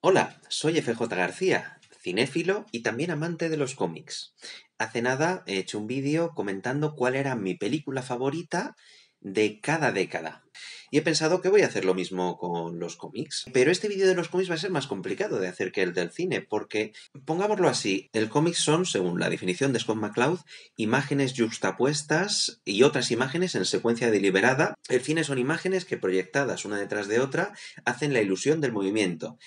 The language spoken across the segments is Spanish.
Hola, soy FJ García, cinéfilo y también amante de los cómics. Hace nada he hecho un vídeo comentando cuál era mi película favorita de cada década. Y he pensado que voy a hacer lo mismo con los cómics. Pero este vídeo de los cómics va a ser más complicado de hacer que el del cine, porque, pongámoslo así, el cómic son, según la definición de Scott McCloud, imágenes juxtapuestas y otras imágenes en secuencia deliberada. El cine son imágenes que proyectadas una detrás de otra hacen la ilusión del movimiento.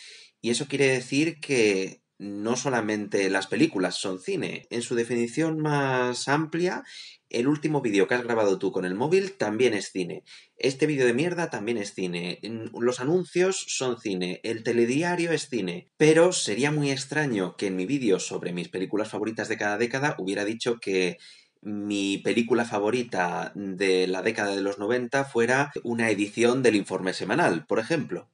Y eso quiere decir que no solamente las películas son cine. En su definición más amplia, el último vídeo que has grabado tú con el móvil también es cine. Este vídeo de mierda también es cine. Los anuncios son cine. El telediario es cine. Pero sería muy extraño que en mi vídeo sobre mis películas favoritas de cada década hubiera dicho que mi película favorita de la década de los 90 fuera una edición del informe semanal, por ejemplo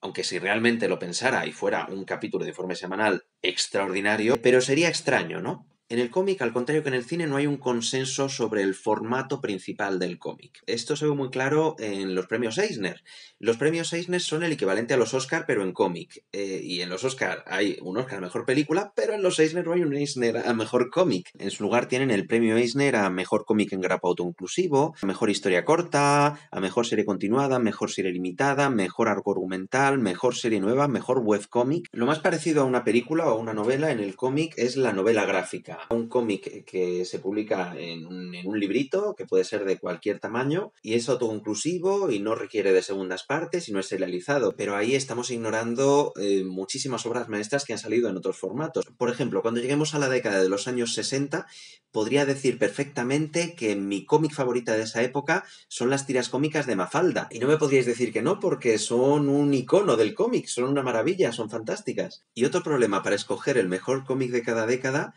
aunque si realmente lo pensara y fuera un capítulo de informe semanal extraordinario, pero sería extraño, ¿no? En el cómic, al contrario que en el cine, no hay un consenso sobre el formato principal del cómic. Esto se ve muy claro en los premios Eisner. Los premios Eisner son el equivalente a los Oscar, pero en cómic. Eh, y en los Oscar hay un Oscar a mejor película, pero en los Eisner no hay un Eisner a mejor cómic. En su lugar tienen el premio Eisner a mejor cómic en grapa autoinclusivo, a mejor historia corta, a mejor serie continuada, mejor serie limitada, mejor arco argumental, mejor serie nueva, mejor webcómic. Lo más parecido a una película o a una novela en el cómic es la novela gráfica un cómic que se publica en un, librito, que puede ser de cualquier tamaño, y es autoconclusivo y no requiere de segundas partes y no es serializado. Pero ahí estamos ignorando eh, muchísimas obras maestras que han salido en otros formatos. Por ejemplo, cuando lleguemos a la década de los años 60, podría decir perfectamente que mi cómic favorita de esa época son las tiras cómicas de Mafalda. Y no me podríais decir que no, porque son un icono del cómic, son una maravilla, son fantásticas. Y otro problema para escoger el mejor cómic de cada década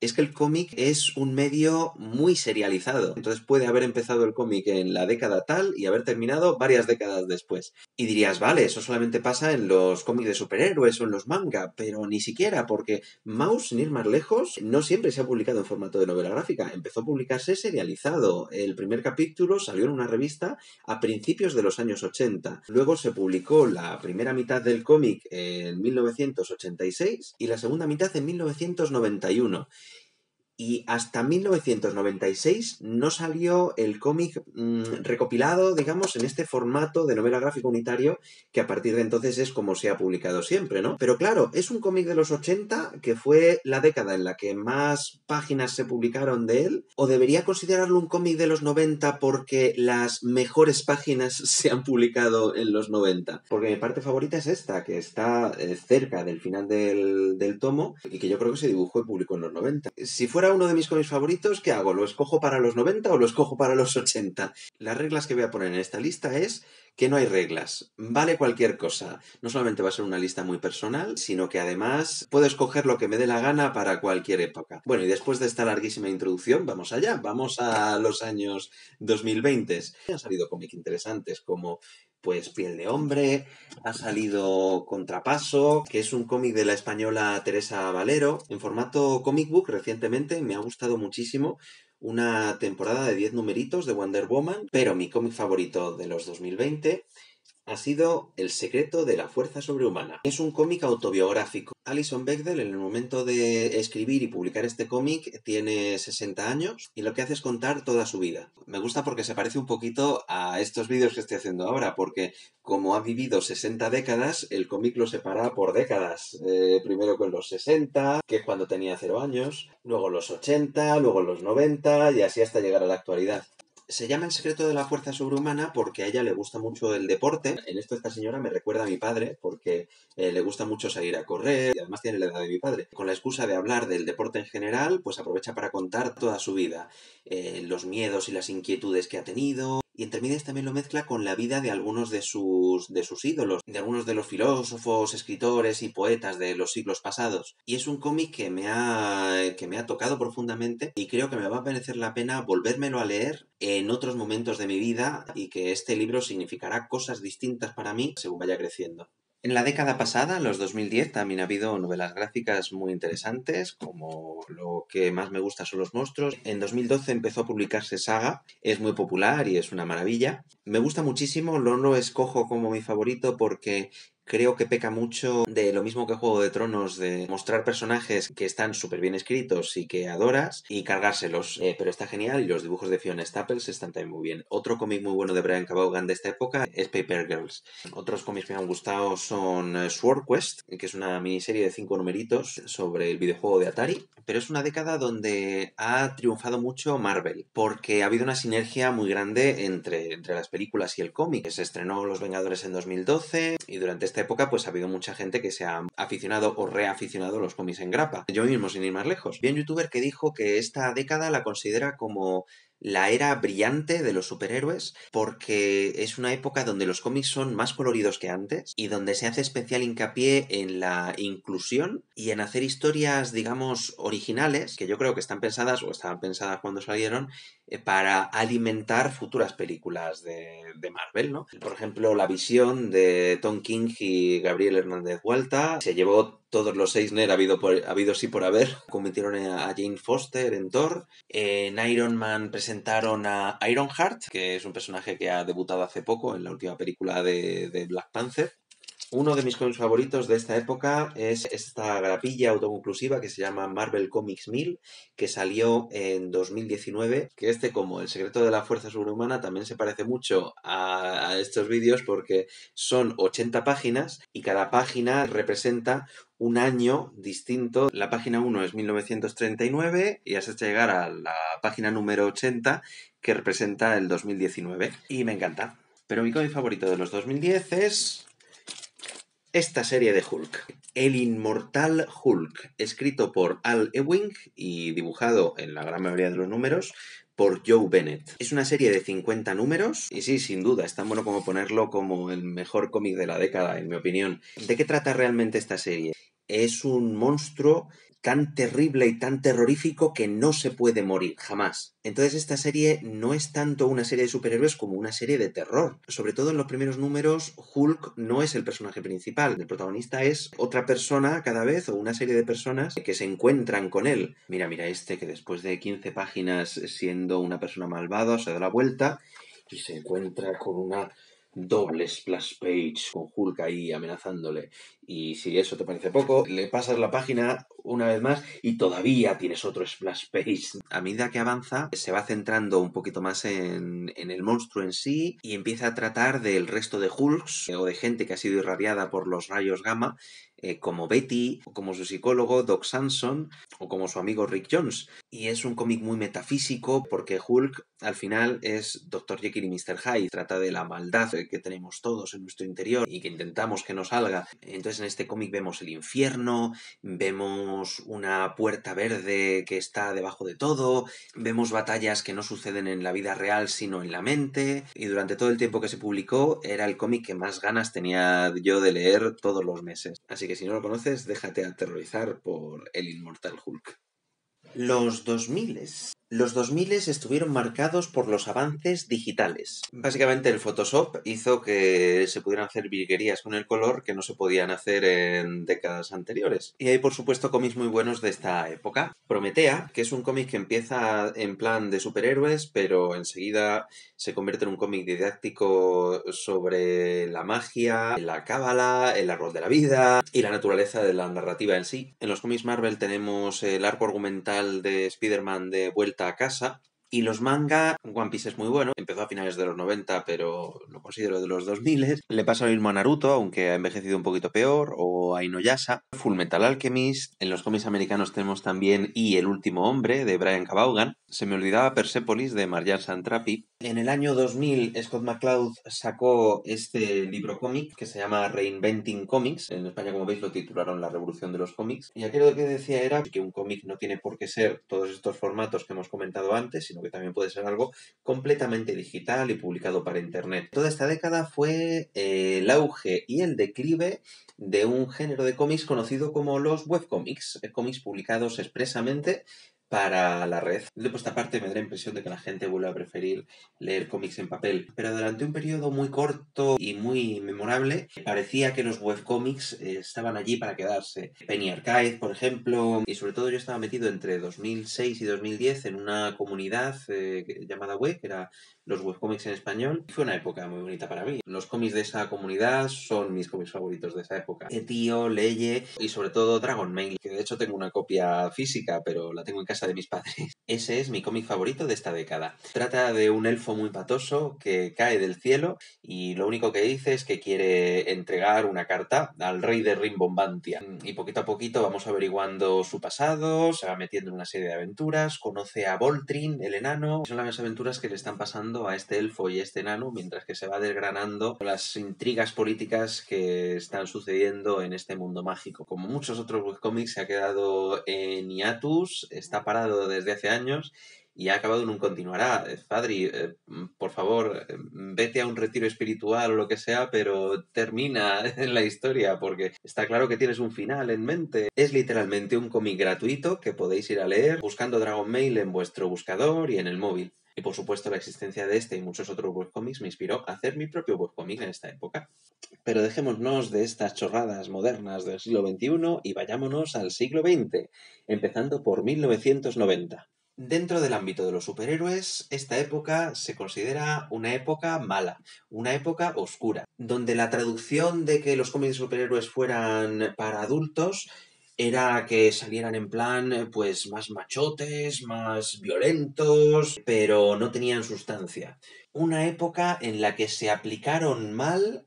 es que el cómic es un medio muy serializado. Entonces puede haber empezado el cómic en la década tal y haber terminado varias décadas después. Y dirías, vale, eso solamente pasa en los cómics de superhéroes o en los manga, pero ni siquiera, porque Mouse, sin ir más lejos, no siempre se ha publicado en formato de novela gráfica. Empezó a publicarse serializado. El primer capítulo salió en una revista a principios de los años 80. Luego se publicó la primera mitad del cómic en 1986 y la segunda mitad en 1991 y hasta 1996 no salió el cómic mm, recopilado, digamos, en este formato de novela gráfica unitario, que a partir de entonces es como se ha publicado siempre, ¿no? Pero claro, es un cómic de los 80, que fue la década en la que más páginas se publicaron de él, o debería considerarlo un cómic de los 90 porque las mejores páginas se han publicado en los 90. Porque mi parte favorita es esta, que está eh, cerca del final del, del tomo y que yo creo que se dibujó y publicó en los 90. Si fuera uno de mis cómics favoritos, ¿qué hago? ¿Lo escojo para los 90 o lo escojo para los 80? Las reglas que voy a poner en esta lista es que no hay reglas, vale cualquier cosa. No solamente va a ser una lista muy personal, sino que además puedo escoger lo que me dé la gana para cualquier época. Bueno, y después de esta larguísima introducción, vamos allá, vamos a los años 2020. Han salido cómics interesantes como pues Piel de Hombre, ha salido Contrapaso, que es un cómic de la española Teresa Valero, en formato comic book recientemente, me ha gustado muchísimo, una temporada de 10 numeritos de Wonder Woman, pero mi cómic favorito de los 2020 ha sido El secreto de la fuerza sobrehumana. Es un cómic autobiográfico. Alison Bechdel, en el momento de escribir y publicar este cómic, tiene 60 años y lo que hace es contar toda su vida. Me gusta porque se parece un poquito a estos vídeos que estoy haciendo ahora, porque como ha vivido 60 décadas, el cómic lo separa por décadas. Eh, primero con los 60, que es cuando tenía 0 años, luego los 80, luego los 90 y así hasta llegar a la actualidad se llama El secreto de la fuerza sobrehumana porque a ella le gusta mucho el deporte. En esto esta señora me recuerda a mi padre porque eh, le gusta mucho salir a correr y además tiene la edad de mi padre. Con la excusa de hablar del deporte en general, pues aprovecha para contar toda su vida, eh, los miedos y las inquietudes que ha tenido, y entre medias también lo mezcla con la vida de algunos de sus, de sus ídolos, de algunos de los filósofos, escritores y poetas de los siglos pasados. Y es un cómic que me ha, que me ha tocado profundamente y creo que me va a merecer la pena volvérmelo a leer en otros momentos de mi vida y que este libro significará cosas distintas para mí según vaya creciendo. En la década pasada, los 2010, también ha habido novelas gráficas muy interesantes, como lo que más me gusta son los monstruos. En 2012 empezó a publicarse Saga, es muy popular y es una maravilla. Me gusta muchísimo, no lo escojo como mi favorito porque creo que peca mucho de lo mismo que Juego de Tronos, de mostrar personajes que están súper bien escritos y que adoras y cargárselos. Eh, pero está genial y los dibujos de Fiona Staples están también muy bien. Otro cómic muy bueno de Brian K. de esta época es Paper Girls. Otros cómics que me han gustado son eh, Sword Quest, que es una miniserie de cinco numeritos sobre el videojuego de Atari. Pero es una década donde ha triunfado mucho Marvel, porque ha habido una sinergia muy grande entre, entre las películas y el cómic. Se estrenó Los Vengadores en 2012 y durante esta época pues ha habido mucha gente que se ha aficionado o reaficionado a los cómics en grapa. Yo mismo, sin ir más lejos. Vi un youtuber que dijo que esta década la considera como la era brillante de los superhéroes porque es una época donde los cómics son más coloridos que antes y donde se hace especial hincapié en la inclusión y en hacer historias, digamos, originales, que yo creo que están pensadas o estaban pensadas cuando salieron, eh, para alimentar futuras películas de, Marvel, ¿no? Por ejemplo, la visión de Tom King y Gabriel Hernández Hualta se llevó todos los ha habido, por, habido sí por haber. Convirtieron a Jane Foster en Thor. En Iron Man presentaron a Ironheart, que es un personaje que ha debutado hace poco en la última película de, de Black Panther. Uno de mis cómics favoritos de esta época es esta grapilla autoconclusiva que se llama Marvel Comics 1000, que salió en 2019, que este como El secreto de la fuerza sobrehumana también se parece mucho a, estos vídeos porque son 80 páginas y cada página representa un año distinto. La página 1 es 1939 y hasta llegar a la página número 80 que representa el 2019. Y me encanta. Pero mi cómic favorito de los 2010 es esta serie de Hulk. El inmortal Hulk, escrito por Al Ewing y dibujado en la gran mayoría de los números por Joe Bennett. Es una serie de 50 números y sí, sin duda, es tan bueno como ponerlo como el mejor cómic de la década, en mi opinión. ¿De qué trata realmente esta serie? Es un monstruo tan terrible y tan terrorífico que no se puede morir, jamás. Entonces esta serie no es tanto una serie de superhéroes como una serie de terror. Sobre todo en los primeros números, Hulk no es el personaje principal, el protagonista es otra persona cada vez o una serie de personas que se encuentran con él. Mira, mira este que después de 15 páginas siendo una persona malvada se da la vuelta y se encuentra con una doble splash page con Hulk ahí amenazándole. Y si eso te parece poco, le pasas la página una vez más y todavía tienes otro splash page. A medida que avanza, se va centrando un poquito más en, en el monstruo en sí y empieza a tratar del resto de Hulks o de gente que ha sido irradiada por los rayos gamma eh, como Betty, o como su psicólogo Doc Samson, o como su amigo Rick Jones. Y es un cómic muy metafísico porque Hulk al final es Dr. Jekyll y Mr. Hyde. Trata de la maldad que tenemos todos en nuestro interior y que intentamos que no salga. Entonces en este cómic vemos el infierno, vemos una puerta verde que está debajo de todo, vemos batallas que no suceden en la vida real sino en la mente. Y durante todo el tiempo que se publicó era el cómic que más ganas tenía yo de leer todos los meses. Así que si no lo conoces, déjate aterrorizar por el inmortal Hulk. Los 2000 los 2000 estuvieron marcados por los avances digitales. Básicamente el Photoshop hizo que se pudieran hacer virguerías con el color que no se podían hacer en décadas anteriores. Y hay por supuesto cómics muy buenos de esta época. Prometea, que es un cómic que empieza en plan de superhéroes, pero enseguida se convierte en un cómic didáctico sobre la magia, la cábala, el árbol de la vida y la naturaleza de la narrativa en sí. En los cómics Marvel tenemos el arco argumental de Spider-Man de vuelta a casa. Y los manga, One Piece es muy bueno, empezó a finales de los 90, pero lo considero de los 2000. Le pasa lo mismo a Naruto, aunque ha envejecido un poquito peor, o a Inuyasha. Full Metal Alchemist, en los cómics americanos tenemos también Y el último hombre, de Brian Cabaugan. Se me olvidaba Persepolis, de Marjan Santrapi. En el año 2000, Scott McCloud sacó este libro cómic que se llama Reinventing Comics. En España, como veis, lo titularon La Revolución de los Cómics. Y aquí lo que decía era que un cómic no tiene por qué ser todos estos formatos que hemos comentado antes, sino que también puede ser algo completamente digital y publicado para Internet. Toda esta década fue eh, el auge y el declive de un género de cómics conocido como los webcomics, eh, cómics publicados expresamente para la red. De esta parte me da la impresión de que la gente vuelve a preferir leer cómics en papel. Pero durante un periodo muy corto y muy memorable, parecía que los webcomics eh, estaban allí para quedarse. Penny Archive, por ejemplo, y sobre todo yo estaba metido entre 2006 y 2010 en una comunidad eh, llamada Web, que era los webcomics en español. Fue una época muy bonita para mí. Los cómics de esa comunidad son mis cómics favoritos de esa época. Tío, Leye y sobre todo Dragon Mail, que de hecho tengo una copia física, pero la tengo en casa de mis padres. Ese es mi cómic favorito de esta década. Trata de un elfo muy patoso que cae del cielo y lo único que dice es que quiere entregar una carta al rey de Rimbombantia. Y poquito a poquito vamos averiguando su pasado, se va metiendo en una serie de aventuras, conoce a Voltrin, el enano. Son las aventuras que le están pasando a este elfo y este enano mientras que se va desgranando las intrigas políticas que están sucediendo en este mundo mágico. Como muchos otros webcomics se ha quedado en hiatus, está parado desde hace años y ha acabado en un continuará. Fadri, eh, por favor, vete a un retiro espiritual o lo que sea, pero termina la historia, porque está claro que tienes un final en mente. Es literalmente un cómic gratuito que podéis ir a leer buscando Dragon Mail en vuestro buscador y en el móvil. Y por supuesto la existencia de este y muchos otros webcomics me inspiró a hacer mi propio webcomic en esta época. Pero dejémonos de estas chorradas modernas del siglo XXI y vayámonos al siglo XX, empezando por 1990. Dentro del ámbito de los superhéroes, esta época se considera una época mala, una época oscura, donde la traducción de que los cómics de superhéroes fueran para adultos era que salieran en plan, eh, pues, más machotes, más violentos, pero no tenían sustancia. Una época en la que se aplicaron mal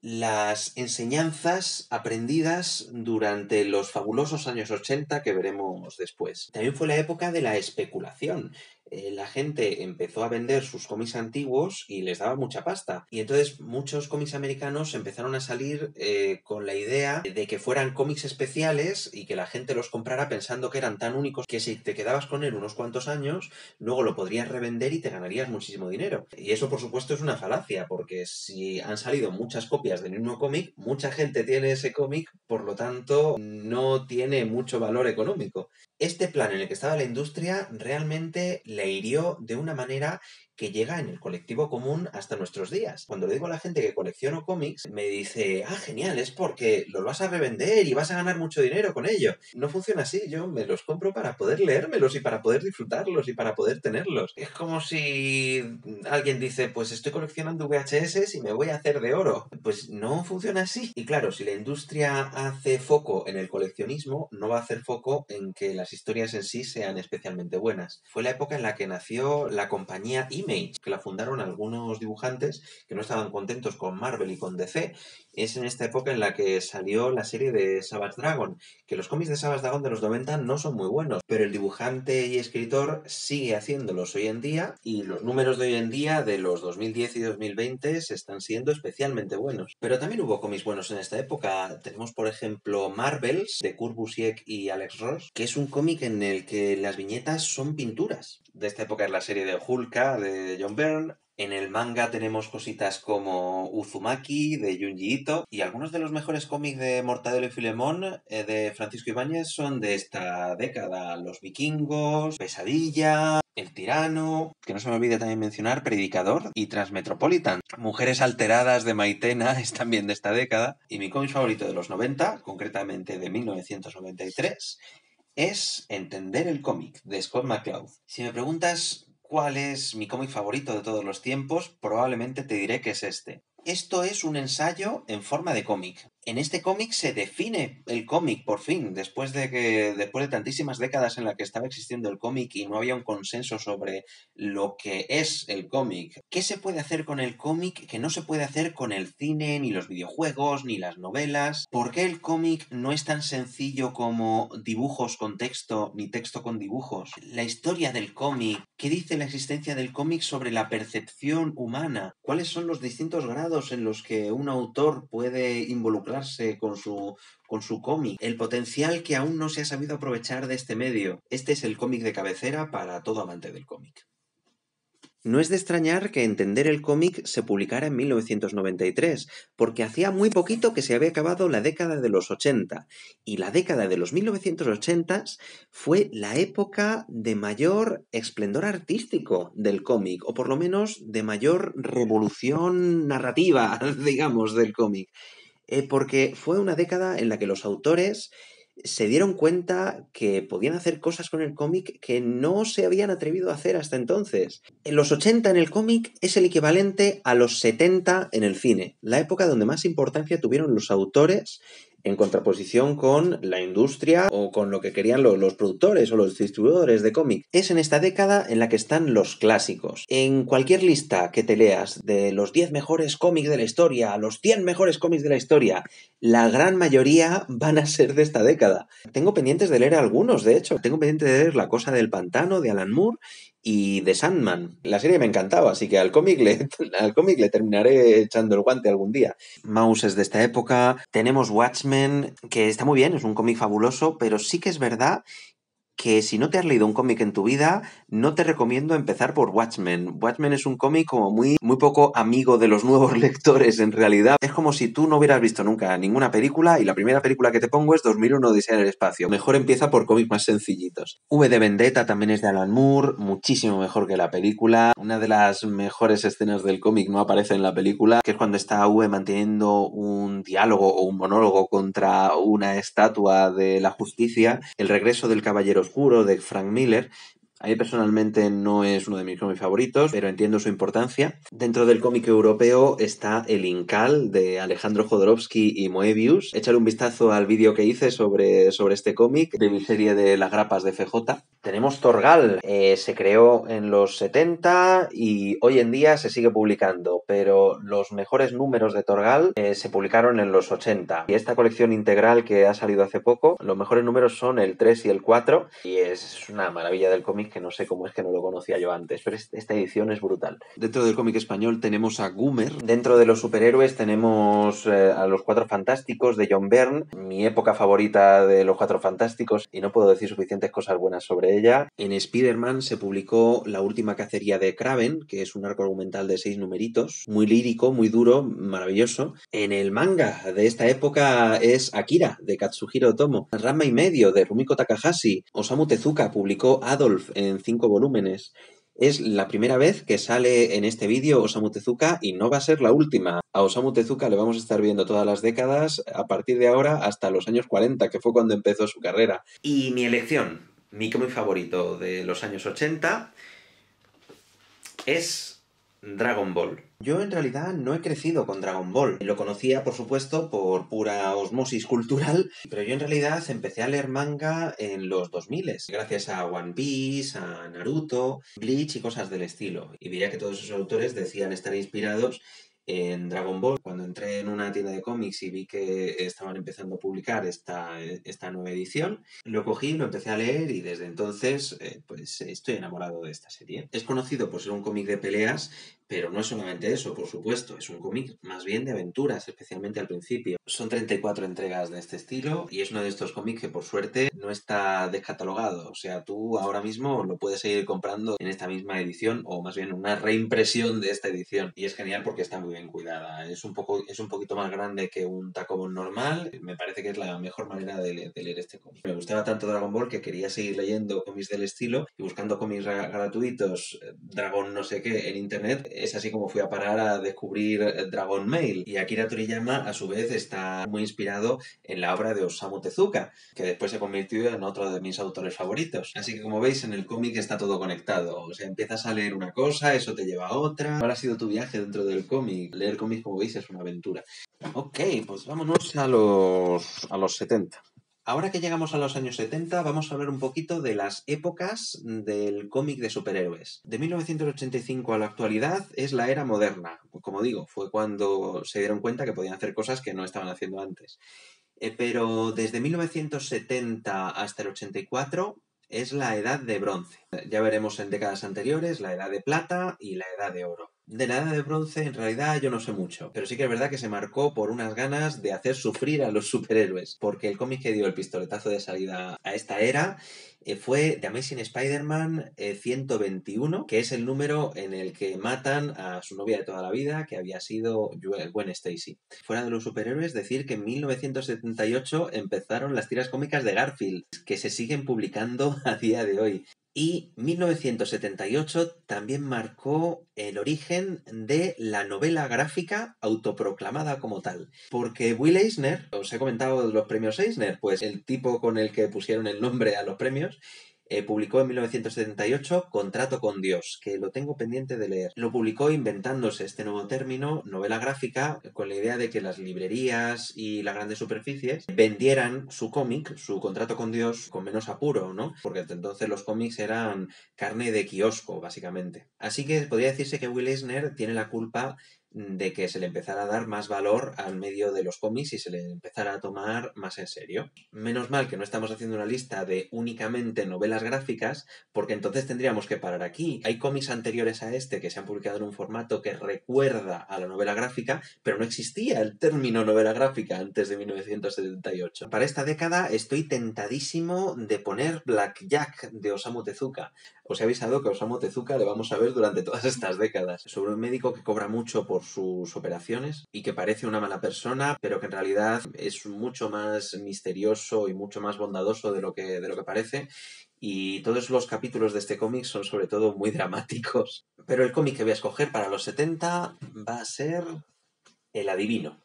las enseñanzas aprendidas durante los fabulosos años 80 que veremos después. También fue la época de la especulación, eh, la gente empezó a vender sus cómics antiguos y les daba mucha pasta. Y entonces muchos cómics americanos empezaron a salir eh, con la idea de que fueran cómics especiales y que la gente los comprara pensando que eran tan únicos que si te quedabas con él unos cuantos años, luego lo podrías revender y te ganarías muchísimo dinero. Y eso por supuesto es una falacia, porque si han salido muchas copias del mismo cómic, mucha gente tiene ese cómic, por lo tanto no tiene mucho valor económico. Este plan en el que estaba la industria realmente le hirió de una manera que llega en el colectivo común hasta nuestros días. Cuando le digo a la gente que colecciono cómics, me dice, ah, genial, es porque los vas a revender y vas a ganar mucho dinero con ello. No funciona así, yo me los compro para poder leérmelos y para poder disfrutarlos y para poder tenerlos. Es como si alguien dice, pues estoy coleccionando VHS y me voy a hacer de oro. Pues no funciona así. Y claro, si la industria hace foco en el coleccionismo, no va a hacer foco en que las historias en sí sean especialmente buenas. Fue la época en la que nació la compañía que la fundaron algunos dibujantes que no estaban contentos con Marvel y con DC. Es en esta época en la que salió la serie de Savage Dragon, que los cómics de Savage Dragon de los 90 no son muy buenos, pero el dibujante y escritor sigue haciéndolos hoy en día y los números de hoy en día de los 2010 y 2020 se están siendo especialmente buenos. Pero también hubo cómics buenos en esta época. Tenemos, por ejemplo, Marvels de Kurt Busiek y Alex Ross, que es un cómic en el que las viñetas son pinturas. De esta época es la serie de Hulka de John Byrne. En el manga tenemos cositas como Uzumaki de Junji Ito y algunos de los mejores cómics de Mortadelo y Filemón eh, de Francisco Ibáñez son de esta década. Los vikingos, Pesadilla, El tirano, que no se me olvide también mencionar Predicador y Transmetropolitan. Mujeres alteradas de Maitena es también de esta década y mi cómic favorito de los 90, concretamente de 1993, es Entender el cómic de Scott McCloud. Si me preguntas cuál es mi cómic favorito de todos los tiempos, probablemente te diré que es este. Esto es un ensayo en forma de cómic. En este cómic se define el cómic, por fin, después de que, después de tantísimas décadas en las que estaba existiendo el cómic y no había un consenso sobre lo que es el cómic. ¿Qué se puede hacer con el cómic que no se puede hacer con el cine, ni los videojuegos, ni las novelas? ¿Por qué el cómic no es tan sencillo como dibujos con texto, ni texto con dibujos? La historia del cómic, ¿qué dice la existencia del cómic sobre la percepción humana? ¿Cuáles son los distintos grados en los que un autor puede involucrar con su, con su cómic, el potencial que aún no se ha sabido aprovechar de este medio. Este es el cómic de cabecera para todo amante del cómic. No es de extrañar que Entender el cómic se publicara en 1993, porque hacía muy poquito que se había acabado la década de los 80, y la década de los 1980s fue la época de mayor esplendor artístico del cómic, o por lo menos de mayor revolución narrativa, digamos, del cómic. Eh, porque fue una década en la que los autores se dieron cuenta que podían hacer cosas con el cómic que no se habían atrevido a hacer hasta entonces. En los 80 en el cómic es el equivalente a los 70 en el cine, la época donde más importancia tuvieron los autores en contraposición con la industria o con lo que querían los, productores o los distribuidores de cómic. Es en esta década en la que están los clásicos. En cualquier lista que te leas de los 10 mejores cómics de la historia, los 100 mejores cómics de la historia, la gran mayoría van a ser de esta década. Tengo pendientes de leer algunos, de hecho. Tengo pendiente de leer La Cosa del Pantano de Alan Moore y The Sandman. La serie me encantaba, así que al cómic le, al cómic le terminaré echando el guante algún día. Mouse es de esta época. Tenemos Watchmen, que está muy bien, es un cómic fabuloso, pero sí que es verdad que si no te has leído un cómic en tu vida, no te recomiendo empezar por Watchmen. Watchmen es un cómic como muy, muy poco amigo de los nuevos lectores en realidad. Es como si tú no hubieras visto nunca ninguna película y la primera película que te pongo es 2001 Odisea en el espacio. Mejor empieza por cómics más sencillitos. V de Vendetta también es de Alan Moore, muchísimo mejor que la película. Una de las mejores escenas del cómic no aparece en la película, que es cuando está V manteniendo un diálogo o un monólogo contra una estatua de la justicia. El regreso del caballero Oscuro de Frank Miller a mí personalmente no es uno de mis cómics favoritos, pero entiendo su importancia. Dentro del cómic europeo está El Incal de Alejandro Jodorowsky y Moebius. Échale un vistazo al vídeo que hice sobre, sobre este cómic de mi serie de las grapas de FJ. Tenemos Torgal, eh, se creó en los 70 y hoy en día se sigue publicando, pero los mejores números de Torgal eh, se publicaron en los 80. Y esta colección integral que ha salido hace poco, los mejores números son el 3 y el 4 y es una maravilla del cómic que no sé cómo es que no lo conocía yo antes, pero esta edición es brutal. Dentro del cómic español tenemos a Goomer. Dentro de los superhéroes tenemos eh, a los Cuatro Fantásticos de John Byrne, mi época favorita de los Cuatro Fantásticos, y no puedo decir suficientes cosas buenas sobre ella. En Spider-Man se publicó La última cacería de Kraven, que es un arco argumental de seis numeritos, muy lírico, muy duro, maravilloso. En el manga de esta época es Akira, de Katsuhiro Otomo. Rama y medio, de Rumiko Takahashi. Osamu Tezuka publicó Adolf en cinco volúmenes. Es la primera vez que sale en este vídeo Osamu Tezuka y no va a ser la última. A Osamu Tezuka le vamos a estar viendo todas las décadas a partir de ahora hasta los años 40, que fue cuando empezó su carrera. Y mi elección, mi cómic favorito de los años 80 es Dragon Ball. Yo en realidad no he crecido con Dragon Ball. Lo conocía, por supuesto, por pura osmosis cultural, pero yo en realidad empecé a leer manga en los 2000, gracias a One Piece, a Naruto, Bleach y cosas del estilo. Y veía que todos esos autores decían estar inspirados en Dragon Ball. Cuando entré en una tienda de cómics y vi que estaban empezando a publicar esta, esta nueva edición, lo cogí, lo empecé a leer y desde entonces eh, pues estoy enamorado de esta serie. Es conocido por ser un cómic de peleas, pero no es solamente eso, por supuesto, es un cómic más bien de aventuras, especialmente al principio. Son 34 entregas de este estilo y es uno de estos cómics que por suerte no está descatalogado. O sea, tú ahora mismo lo puedes seguir comprando en esta misma edición o más bien una reimpresión de esta edición. Y es genial porque está muy bien cuidada. Es un, poco, es un poquito más grande que un Tacobon normal. Me parece que es la mejor manera de, leer este cómic. Me gustaba tanto Dragon Ball que quería seguir leyendo cómics del estilo y buscando cómics gratuitos, eh, Dragon no sé qué, en internet es así como fui a parar a descubrir Dragon Mail. Y Akira Toriyama, a su vez, está muy inspirado en la obra de Osamu Tezuka, que después se convirtió en otro de mis autores favoritos. Así que, como veis, en el cómic está todo conectado. O sea, empiezas a leer una cosa, eso te lleva a otra. ¿Cuál ha sido tu viaje dentro del cómic? Leer cómics, como veis, es una aventura. Ok, pues vámonos a los, a los 70. Ahora que llegamos a los años 70, vamos a hablar un poquito de las épocas del cómic de superhéroes. De 1985 a la actualidad es la era moderna. Como digo, fue cuando se dieron cuenta que podían hacer cosas que no estaban haciendo antes. Eh, pero desde 1970 hasta el 84 es la edad de bronce. Ya veremos en décadas anteriores la edad de plata y la edad de oro. De la edad de bronce, en realidad, yo no sé mucho. Pero sí que es verdad que se marcó por unas ganas de hacer sufrir a los superhéroes. Porque el cómic que dio el pistoletazo de salida a esta era fue The Amazing Spider-Man 121, eh, que es el número en el que matan a su novia de toda la vida, que había sido Gwen Stacy. Fuera de los superhéroes, decir que en 1978 empezaron las tiras cómicas de Garfield, que se siguen publicando a día de hoy. Y 1978 también marcó el origen de la novela gráfica autoproclamada como tal. Porque Will Eisner, os he comentado los premios Eisner, pues el tipo con el que pusieron el nombre a los premios, eh, publicó en 1978 Contrato con Dios, que lo tengo pendiente de leer. Lo publicó inventándose este nuevo término, novela gráfica, con la idea de que las librerías y las grandes superficies vendieran su cómic, su Contrato con Dios, con menos apuro, ¿no? Porque entonces los cómics eran carne de kiosco, básicamente. Así que podría decirse que Will Eisner tiene la culpa de que se le empezara a dar más valor al medio de los cómics y se le empezara a tomar más en serio. Menos mal que no estamos haciendo una lista de únicamente novelas gráficas, porque entonces tendríamos que parar aquí. Hay cómics anteriores a este que se han publicado en un formato que recuerda a la novela gráfica, pero no existía el término novela gráfica antes de 1978. Para esta década estoy tentadísimo de poner Black Jack de Osamu Tezuka. Os he avisado que a Osamu Tezuka le vamos a ver durante todas estas décadas. Sobre un médico que cobra mucho por sus operaciones y que parece una mala persona, pero que en realidad es mucho más misterioso y mucho más bondadoso de lo que, de lo que parece. Y todos los capítulos de este cómic son sobre todo muy dramáticos. Pero el cómic que voy a escoger para los 70 va a ser El Adivino.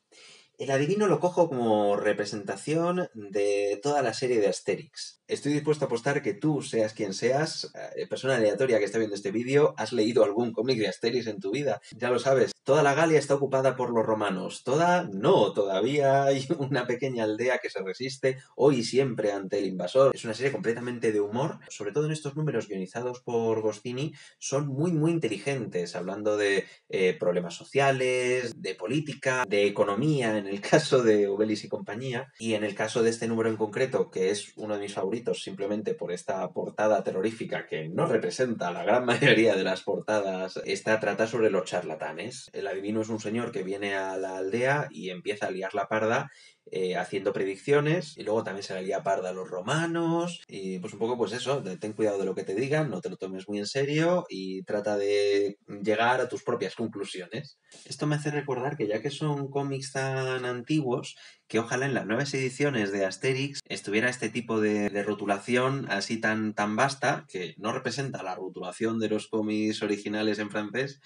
El Adivino lo cojo como representación de toda la serie de Asterix. Estoy dispuesto a apostar que tú, seas quien seas, eh, persona aleatoria que está viendo este vídeo, has leído algún cómic de Asterix en tu vida. Ya lo sabes, toda la Galia está ocupada por los romanos. Toda, no, todavía hay una pequeña aldea que se resiste hoy y siempre ante el invasor. Es una serie completamente de humor, sobre todo en estos números guionizados por Goscini, son muy, muy inteligentes, hablando de eh, problemas sociales, de política, de economía, en el caso de Obelis y compañía, y en el caso de este número en concreto, que es uno de mis favoritos, simplemente por esta portada terrorífica que no representa la gran mayoría de las portadas. Esta trata sobre los charlatanes. El adivino es un señor que viene a la aldea y empieza a liar la parda eh, haciendo predicciones y luego también se le lía parda a los romanos y pues un poco pues eso, ten cuidado de lo que te digan, no te lo tomes muy en serio y trata de llegar a tus propias conclusiones. Esto me hace recordar que ya que son cómics tan antiguos, que ojalá en las nuevas ediciones de Asterix estuviera este tipo de, de, rotulación así tan, tan vasta, que no representa la rotulación de los cómics originales en francés,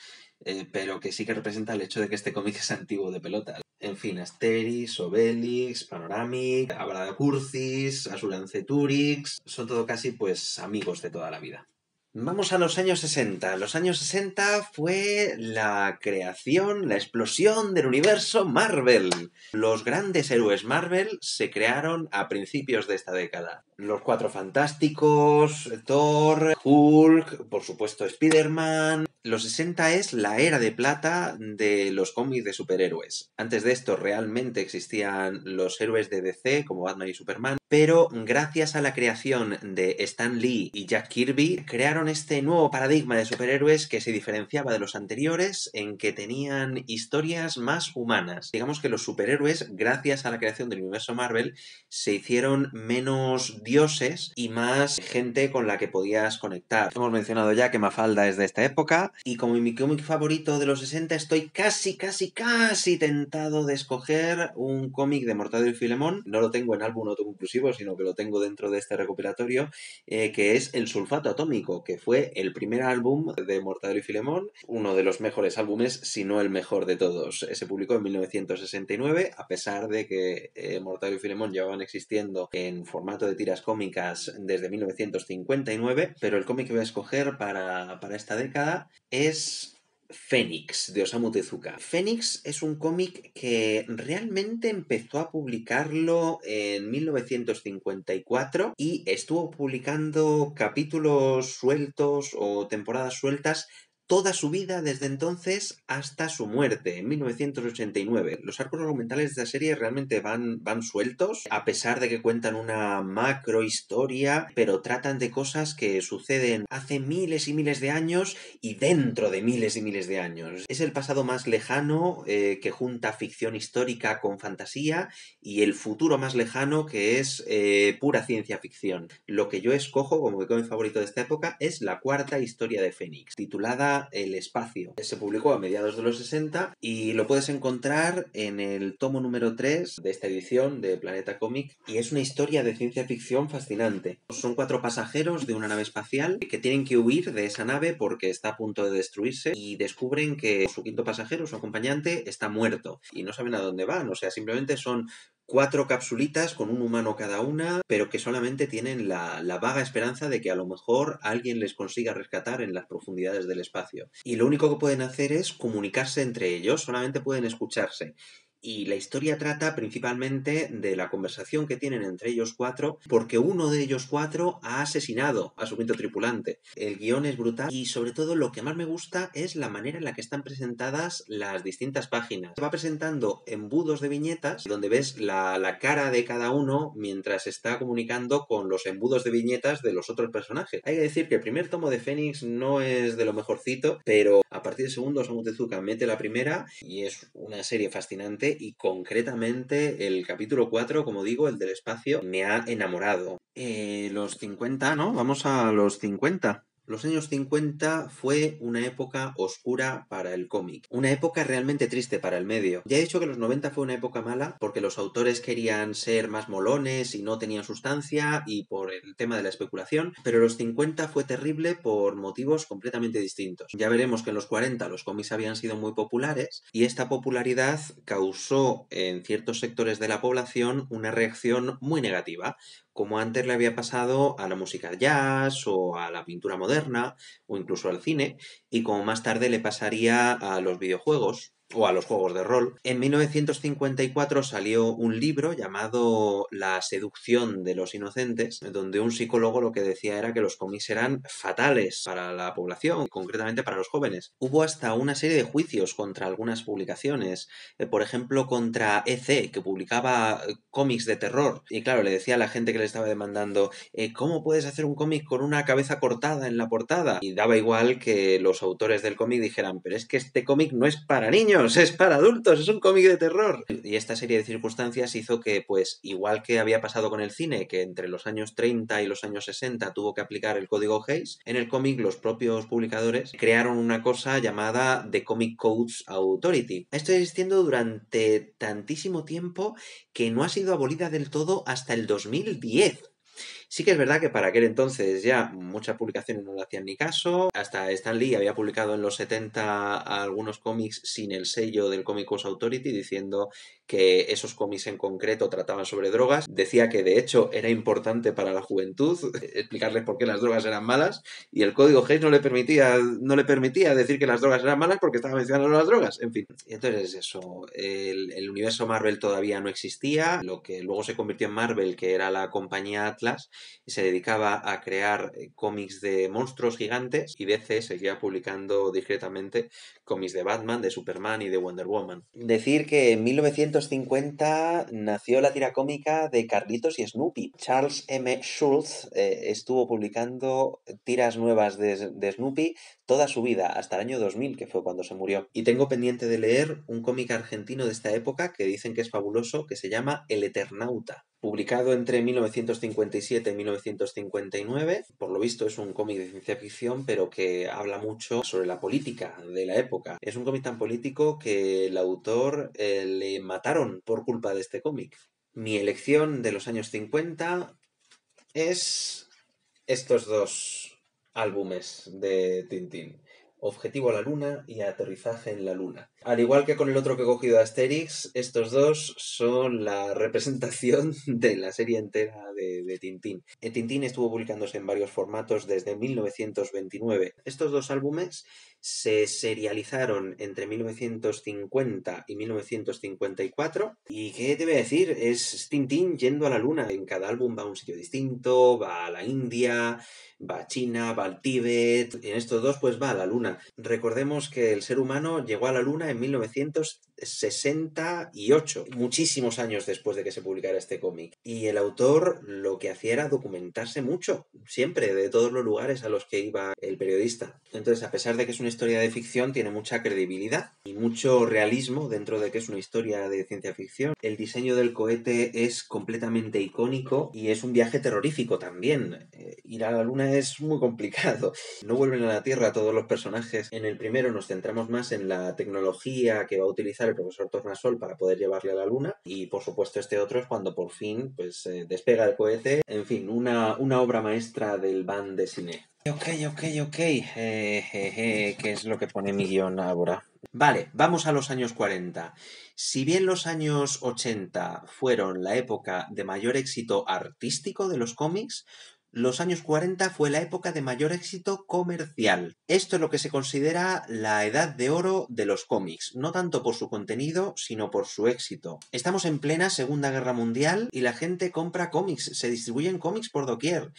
eh, pero que sí que representa el hecho de que este cómic es antiguo de pelota. En fin, Asterix, Obelix, Panoramic, Abrada Curcis, Asuranceturix, son todo casi pues amigos de toda la vida. Vamos a los años 60. Los años 60 fue la creación, la explosión del universo Marvel. Los grandes héroes Marvel se crearon a principios de esta década. Los Cuatro Fantásticos, Thor, Hulk, por supuesto Spider-Man, los 60 es la era de plata de los cómics de superhéroes. Antes de esto realmente existían los héroes de DC como Batman y Superman, pero gracias a la creación de Stan Lee y Jack Kirby crearon este nuevo paradigma de superhéroes que se diferenciaba de los anteriores en que tenían historias más humanas. Digamos que los superhéroes, gracias a la creación del universo Marvel, se hicieron menos dioses y más gente con la que podías conectar. Hemos mencionado ya que Mafalda es de esta época y como mi cómic favorito de los 60 estoy casi, casi, casi tentado de escoger un cómic de Mortadelo y Filemón. No lo tengo en álbum autoconclusivo, sino que lo tengo dentro de este recopilatorio, eh, que es El Sulfato Atómico, que fue el primer álbum de Mortadelo y Filemón, uno de los mejores álbumes, si no el mejor de todos. Se publicó en 1969, a pesar de que eh, Mortadelo y Filemón llevaban existiendo en formato de tiras cómicas desde 1959, pero el cómic que voy a escoger para, para esta década es Fénix de Osamu Tezuka. Fénix es un cómic que realmente empezó a publicarlo en 1954 y estuvo publicando capítulos sueltos o temporadas sueltas toda su vida desde entonces hasta su muerte en 1989. Los arcos argumentales de la serie realmente van, van sueltos, a pesar de que cuentan una macro historia, pero tratan de cosas que suceden hace miles y miles de años y dentro de miles y miles de años. Es el pasado más lejano eh, que junta ficción histórica con fantasía y el futuro más lejano que es eh, pura ciencia ficción. Lo que yo escojo como mi favorito de esta época es la cuarta historia de Fénix, titulada El espacio. Se publicó a mediados de los 60 y lo puedes encontrar en el tomo número 3 de esta edición de Planeta Comic y es una historia de ciencia ficción fascinante. Son cuatro pasajeros de una nave espacial que tienen que huir de esa nave porque está a punto de destruirse y descubren que su quinto pasajero, su acompañante, está muerto y no saben a dónde van. O sea, simplemente son cuatro capsulitas con un humano cada una, pero que solamente tienen la, la, vaga esperanza de que a lo mejor alguien les consiga rescatar en las profundidades del espacio. Y lo único que pueden hacer es comunicarse entre ellos, solamente pueden escucharse y la historia trata principalmente de la conversación que tienen entre ellos cuatro, porque uno de ellos cuatro ha asesinado a su quinto tripulante. El guion es brutal y sobre todo lo que más me gusta es la manera en la que están presentadas las distintas páginas. Se va presentando embudos de viñetas donde ves la, la cara de cada uno mientras está comunicando con los embudos de viñetas de los otros personajes. Hay que decir que el primer tomo de Fénix no es de lo mejorcito, pero a partir del segundo Osamu Tezuka mete la primera y es una serie fascinante y concretamente el capítulo 4, como digo, el del espacio, me ha enamorado. Eh, los 50, ¿no? Vamos a los 50. Los años 50 fue una época oscura para el cómic, una época realmente triste para el medio. Ya he dicho que los 90 fue una época mala porque los autores querían ser más molones y no tenían sustancia y por el tema de la especulación, pero los 50 fue terrible por motivos completamente distintos. Ya veremos que en los 40 los cómics habían sido muy populares y esta popularidad causó en ciertos sectores de la población una reacción muy negativa como antes le había pasado a la música jazz o a la pintura moderna o incluso al cine, y como más tarde le pasaría a los videojuegos o a los juegos de rol. En 1954 salió un libro llamado La seducción de los inocentes, donde un psicólogo lo que decía era que los cómics eran fatales para la población, concretamente para los jóvenes. Hubo hasta una serie de juicios contra algunas publicaciones, eh, por ejemplo contra EC, que publicaba eh, cómics de terror. Y claro, le decía a la gente que le estaba demandando, eh, ¿cómo puedes hacer un cómic con una cabeza cortada en la portada? Y daba igual que los autores del cómic dijeran, pero es que este cómic no es para niños es para adultos, es un cómic de terror. Y esta serie de circunstancias hizo que, pues, igual que había pasado con el cine, que entre los años 30 y los años 60 tuvo que aplicar el código Hayes, en el cómic los propios publicadores crearon una cosa llamada The Comic Codes Authority. Esto existiendo durante tantísimo tiempo que no ha sido abolida del todo hasta el 2010. Sí que es verdad que para aquel entonces ya muchas publicaciones no le hacían ni caso. Hasta Stan Lee había publicado en los 70 algunos cómics sin el sello del Comic Authority diciendo que esos cómics en concreto trataban sobre drogas. Decía que de hecho era importante para la juventud explicarles por qué las drogas eran malas y el código Hayes no le permitía, no le permitía decir que las drogas eran malas porque estaba mencionando las drogas. En fin, entonces eso, el, universo Marvel todavía no existía, lo que luego se convirtió en Marvel, que era la compañía Atlas, y se dedicaba a crear eh, cómics de monstruos gigantes y DC seguía publicando discretamente cómics de Batman, de Superman y de Wonder Woman. Decir que en 1950 nació la tira cómica de Carlitos y Snoopy. Charles M. Schultz eh, estuvo publicando tiras nuevas de, de Snoopy toda su vida, hasta el año 2000, que fue cuando se murió. Y tengo pendiente de leer un cómic argentino de esta época que dicen que es fabuloso, que se llama El Eternauta publicado entre 1957 y 1959. Por lo visto es un cómic de ciencia ficción, pero que habla mucho sobre la política de la época. Es un cómic tan político que el autor eh, le mataron por culpa de este cómic. Mi elección de los años 50 es estos dos álbumes de Tintín. Objetivo a la Luna y Aterrizaje en la Luna. Al igual que con el otro que he cogido de Asterix, estos dos son la representación de la serie entera de, Tintín. Eh, Tintín estuvo publicándose en varios formatos desde 1929. Estos dos álbumes se serializaron entre 1950 y 1954. ¿Y qué te voy a decir? Es Tintín yendo a la luna. En cada álbum va a un sitio distinto, va a la India, va a China, va al Tíbet. En estos dos, pues va a la luna. Recordemos que el ser humano llegó a la luna de 1900 68, muchísimos años después de que se publicara este cómic. Y el autor lo que hacía era documentarse mucho, siempre, de todos los lugares a los que iba el periodista. Entonces, a pesar de que es una historia de ficción, tiene mucha credibilidad y mucho realismo dentro de que es una historia de ciencia ficción. El diseño del cohete es completamente icónico y es un viaje terrorífico también. Eh, ir a la luna es muy complicado. No vuelven a la Tierra todos los personajes. En el primero nos centramos más en la tecnología que va a utilizar el profesor Tornasol para poder llevarle a la luna y por supuesto este otro es cuando por fin pues eh, despega el cohete. En fin, una, una obra maestra del van de cine. Ok, ok, ok. Eh, ¿Qué es lo que pone mi guion ahora? Vale, vamos a los años 40. Si bien los años 80 fueron la época de mayor éxito artístico de los cómics, los años 40 fue la época de mayor éxito comercial. Esto es lo que se considera la edad de oro de los cómics, no tanto por su contenido, sino por su éxito. Estamos en plena Segunda Guerra Mundial y la gente compra cómics, se distribuyen cómics por doquier.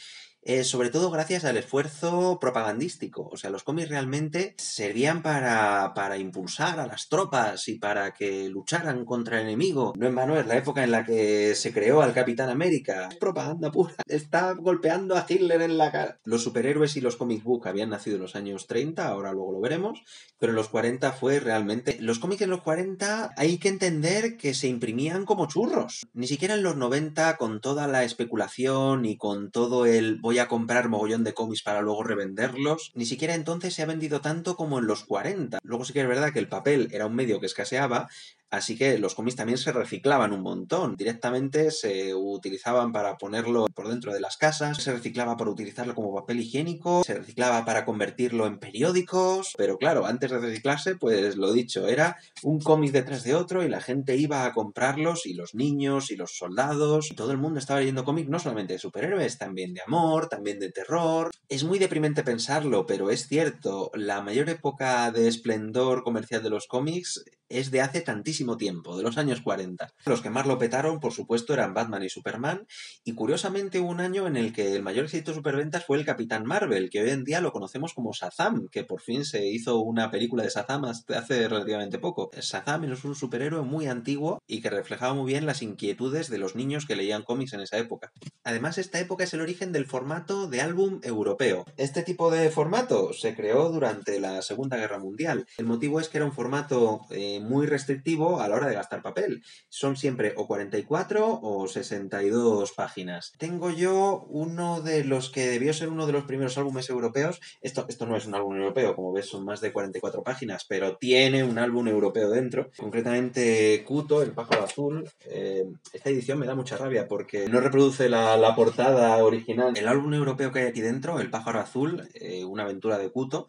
Eh, sobre todo gracias al esfuerzo propagandístico. O sea, los cómics realmente servían para, para, impulsar a las tropas y para que lucharan contra el enemigo. No en vano es la época en la que se creó al Capitán América. Es propaganda pura. Está golpeando a Hitler en la cara. Los superhéroes y los comic book habían nacido en los años 30, ahora luego lo veremos, pero en los 40 fue realmente... Los cómics en los 40 hay que entender que se imprimían como churros. Ni siquiera en los 90 con toda la especulación y con todo el voy a comprar mogollón de cómics para luego revenderlos. Ni siquiera entonces se ha vendido tanto como en los 40. Luego sí que es verdad que el papel era un medio que escaseaba, Así que los cómics también se reciclaban un montón. Directamente se utilizaban para ponerlo por dentro de las casas, se reciclaba para utilizarlo como papel higiénico, se reciclaba para convertirlo en periódicos. Pero claro, antes de reciclarse, pues lo dicho, era un cómic detrás de otro y la gente iba a comprarlos y los niños y los soldados. Y todo el mundo estaba leyendo cómics no solamente de superhéroes, también de amor, también de terror. Es muy deprimente pensarlo, pero es cierto, la mayor época de esplendor comercial de los cómics es de hace tantísimo tiempo, de los años 40. Los que más lo petaron, por supuesto, eran Batman y Superman, y curiosamente hubo un año en el que el mayor éxito de superventas fue el Capitán Marvel, que hoy en día lo conocemos como Shazam, que por fin se hizo una película de Shazam hace relativamente poco. Shazam es un superhéroe muy antiguo y que reflejaba muy bien las inquietudes de los niños que leían cómics en esa época. Además, esta época es el origen del formato de álbum europeo. Este tipo de formato se creó durante la Segunda Guerra Mundial. El motivo es que era un formato eh, muy restrictivo a la hora de gastar papel. Son siempre o 44 o 62 páginas. Tengo yo uno de los que debió ser uno de los primeros álbumes europeos. Esto, esto no es un álbum europeo, como ves son más de 44 páginas, pero tiene un álbum europeo dentro. Concretamente Kuto, el pájaro azul. Eh, esta edición me da mucha rabia porque no reproduce la, portada original. El álbum europeo que hay aquí dentro, El pájaro azul, eh, una aventura de Kuto,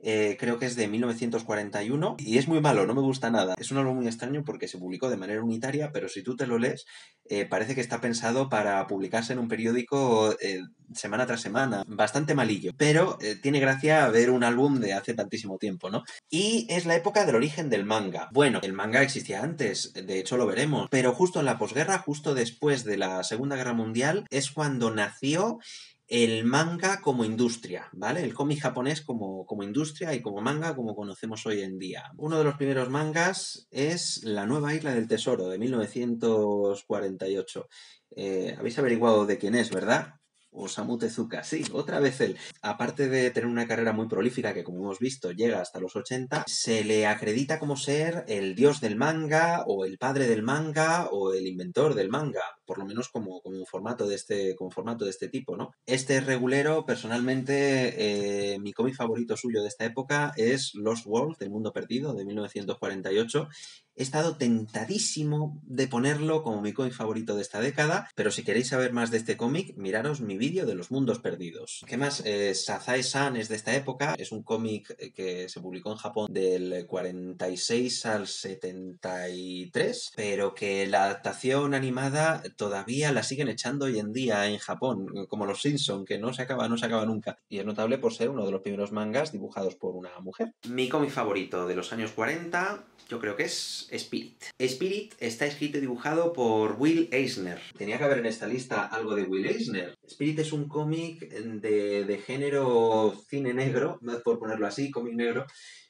eh, creo que es de 1941 y es muy malo, no me gusta nada. Es un álbum muy extraño porque se publicó de manera unitaria, pero si tú te lo lees, eh, parece que está pensado para publicarse en un periódico eh, semana tras semana. Bastante malillo, pero tiene gracia ver un álbum de hace tantísimo tiempo, ¿no? Y es la época del origen del manga. Bueno, el manga existía antes, de hecho lo veremos, pero justo en la posguerra, justo después de la Segunda Guerra Mundial, es cuando nació el manga como industria, ¿vale? El cómic japonés como, como, industria y como manga como conocemos hoy en día. Uno de los primeros mangas es La Nueva Isla del Tesoro de 1948. Eh, Habéis averiguado de quién es, ¿verdad? Osamu Tezuka, sí, otra vez él. Aparte de tener una carrera muy prolífica que como hemos visto llega hasta los 80, se le acredita como ser el dios del manga o el padre del manga o el inventor del manga, por lo menos como, como un formato de este como formato de este tipo, ¿no? Este regulero, personalmente, eh, mi cómic favorito suyo de esta época es Lost World, El Mundo Perdido, de 1948. He estado tentadísimo de ponerlo como mi cómic favorito de esta década, pero si queréis saber más de este cómic, miraros mi vídeo de los mundos perdidos. ¿Qué más? Eh, Sazae-san es de esta época, es un cómic eh, que se publicó en Japón del 46 al 73, pero que la adaptación animada todavía la siguen echando hoy en día en Japón, como los Simpson, que no se acaba, no se acaba nunca. Y es notable por ser uno de los primeros mangas dibujados por una mujer. Mi cómic favorito de los años 40 yo creo que es Spirit. Spirit está escrito y dibujado por Will Eisner. Tenía que haber en esta lista algo de Will Eisner. Spirit es un cómic de, género cine negro, por ponerlo así, cómic negro.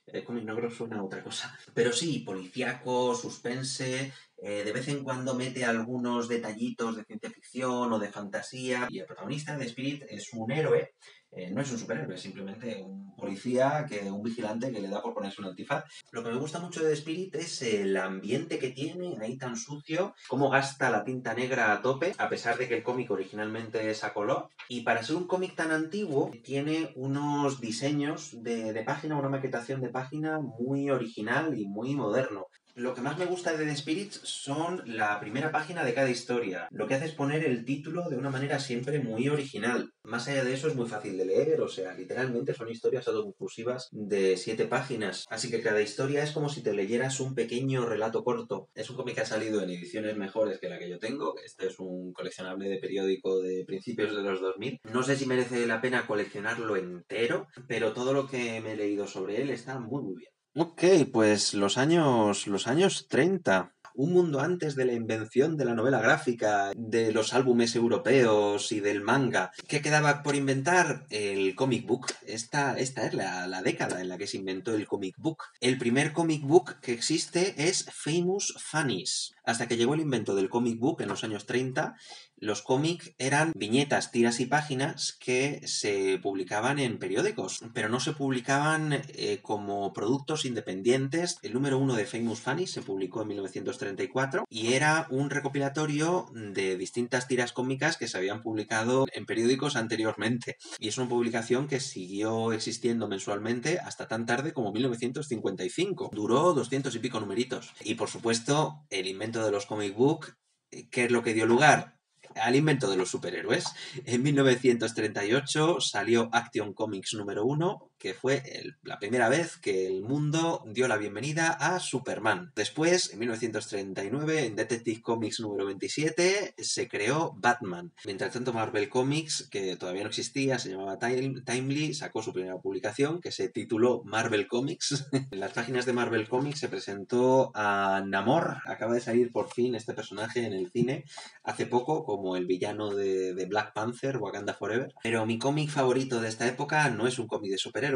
El cómic negro suena a otra cosa. Pero sí, policiaco, suspense, eh, de vez en cuando mete algunos detallitos de ciencia ficción o de fantasía. Y el protagonista de Spirit es un héroe eh, no es un superhéroe, es simplemente un policía, que, un vigilante que le da por ponerse un antifaz. Lo que me gusta mucho de Spirit es el ambiente que tiene, ahí tan sucio, cómo gasta la tinta negra a tope, a pesar de que el cómic originalmente es a color. Y para ser un cómic tan antiguo, tiene unos diseños de, de página, una maquetación de página muy original y muy moderno. Lo que más me gusta de The Spirits son la primera página de cada historia. Lo que hace es poner el título de una manera siempre muy original. Más allá de eso es muy fácil de leer, o sea, literalmente son historias autoconclusivas de siete páginas. Así que cada historia es como si te leyeras un pequeño relato corto. Es un cómic que ha salido en ediciones mejores que la que yo tengo. Este es un coleccionable de periódico de principios de los 2000. No sé si merece la pena coleccionarlo entero, pero todo lo que me he leído sobre él está muy muy bien. Ok, pues los años, los años 30 un mundo antes de la invención de la novela gráfica, de los álbumes europeos y del manga. ¿Qué quedaba por inventar? El comic book. Esta, esta es la, la, década en la que se inventó el comic book. El primer comic book que existe es Famous Funnies. Hasta que llegó el invento del comic book en los años 30 los cómics eran viñetas, tiras y páginas que se publicaban en periódicos, pero no se publicaban eh, como productos independientes. El número uno de Famous Funny se publicó en 1934 y era un recopilatorio de distintas tiras cómicas que se habían publicado en periódicos anteriormente. Y es una publicación que siguió existiendo mensualmente hasta tan tarde como 1955. Duró 200 y pico numeritos. Y por supuesto, el invento de los comic book eh, ¿Qué es lo que dio lugar? Al invento de los superhéroes. En 1938 salió Action Comics número 1, que fue la primera vez que el mundo dio la bienvenida a Superman. Después, en 1939, en Detective Comics número 27, se creó Batman. Mientras tanto, Marvel Comics, que todavía no existía, se llamaba Timely, sacó su primera publicación, que se tituló Marvel Comics. en las páginas de Marvel Comics se presentó a Namor. Acaba de salir por fin este personaje en el cine hace poco como el villano de, de Black Panther, Wakanda Forever. Pero mi cómic favorito de esta época no es un cómic de superhéroes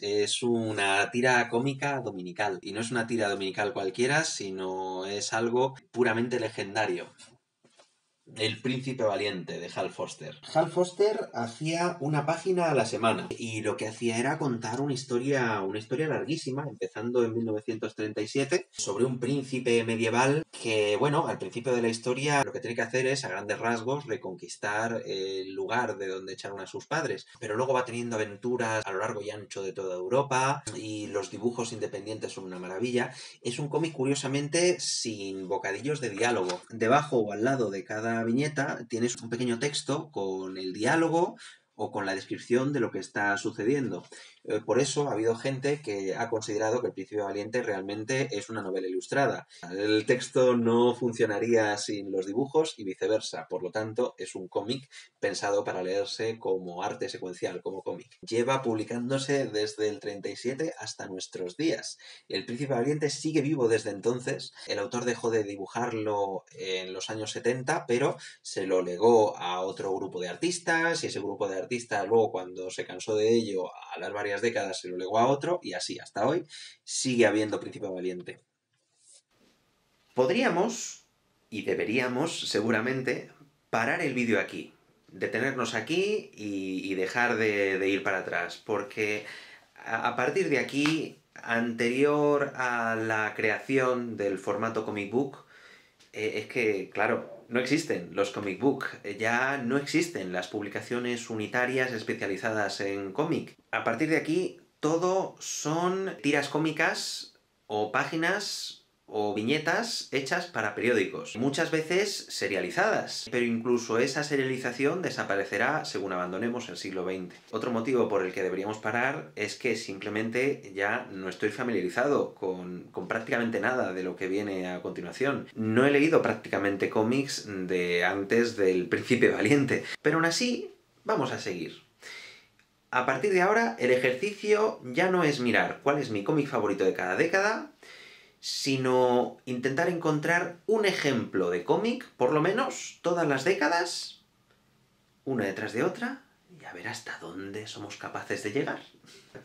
es una tira cómica dominical. Y no es una tira dominical cualquiera, sino es algo puramente legendario. El príncipe valiente de Hal Foster. Hal Foster hacía una página a la semana y lo que hacía era contar una historia, una historia larguísima, empezando en 1937, sobre un príncipe medieval que, bueno, al principio de la historia lo que tiene que hacer es, a grandes rasgos, reconquistar el lugar de donde echaron a sus padres, pero luego va teniendo aventuras a lo largo y ancho de toda Europa y los dibujos independientes son una maravilla. Es un cómic curiosamente sin bocadillos de diálogo. Debajo o al lado de cada viñeta tienes un pequeño texto con el diálogo o con la descripción de lo que está sucediendo. Eh, por eso ha habido gente que ha considerado que El Príncipe Valiente realmente es una novela ilustrada. El texto no funcionaría sin los dibujos y viceversa. Por lo tanto, es un cómic pensado para leerse como arte secuencial, como cómic. Lleva publicándose desde el 37 hasta nuestros días. El Príncipe Valiente sigue vivo desde entonces. El autor dejó de dibujarlo en los años 70, pero se lo legó a otro grupo de artistas y ese grupo de artistas luego cuando se cansó de ello a las varias décadas se lo legó a otro y así hasta hoy sigue habiendo Príncipe Valiente. Podríamos, y deberíamos seguramente, parar el vídeo aquí, detenernos aquí y, dejar de, ir para atrás, porque a, partir de aquí, anterior a la creación del formato comic book, eh, es que, claro, no existen los comic book, eh, ya no existen las publicaciones unitarias especializadas en cómic. A partir de aquí, todo son tiras cómicas o páginas o viñetas hechas para periódicos, muchas veces serializadas, pero incluso esa serialización desaparecerá según abandonemos el siglo XX. Otro motivo por el que deberíamos parar es que simplemente ya no estoy familiarizado con, con prácticamente nada de lo que viene a continuación. No he leído prácticamente cómics de antes del Príncipe Valiente, pero aún así vamos a seguir. A partir de ahora, el ejercicio ya no es mirar cuál es mi cómic favorito de cada década, sino intentar encontrar un ejemplo de cómic, por lo menos todas las décadas, una detrás de otra, y a ver hasta dónde somos capaces de llegar.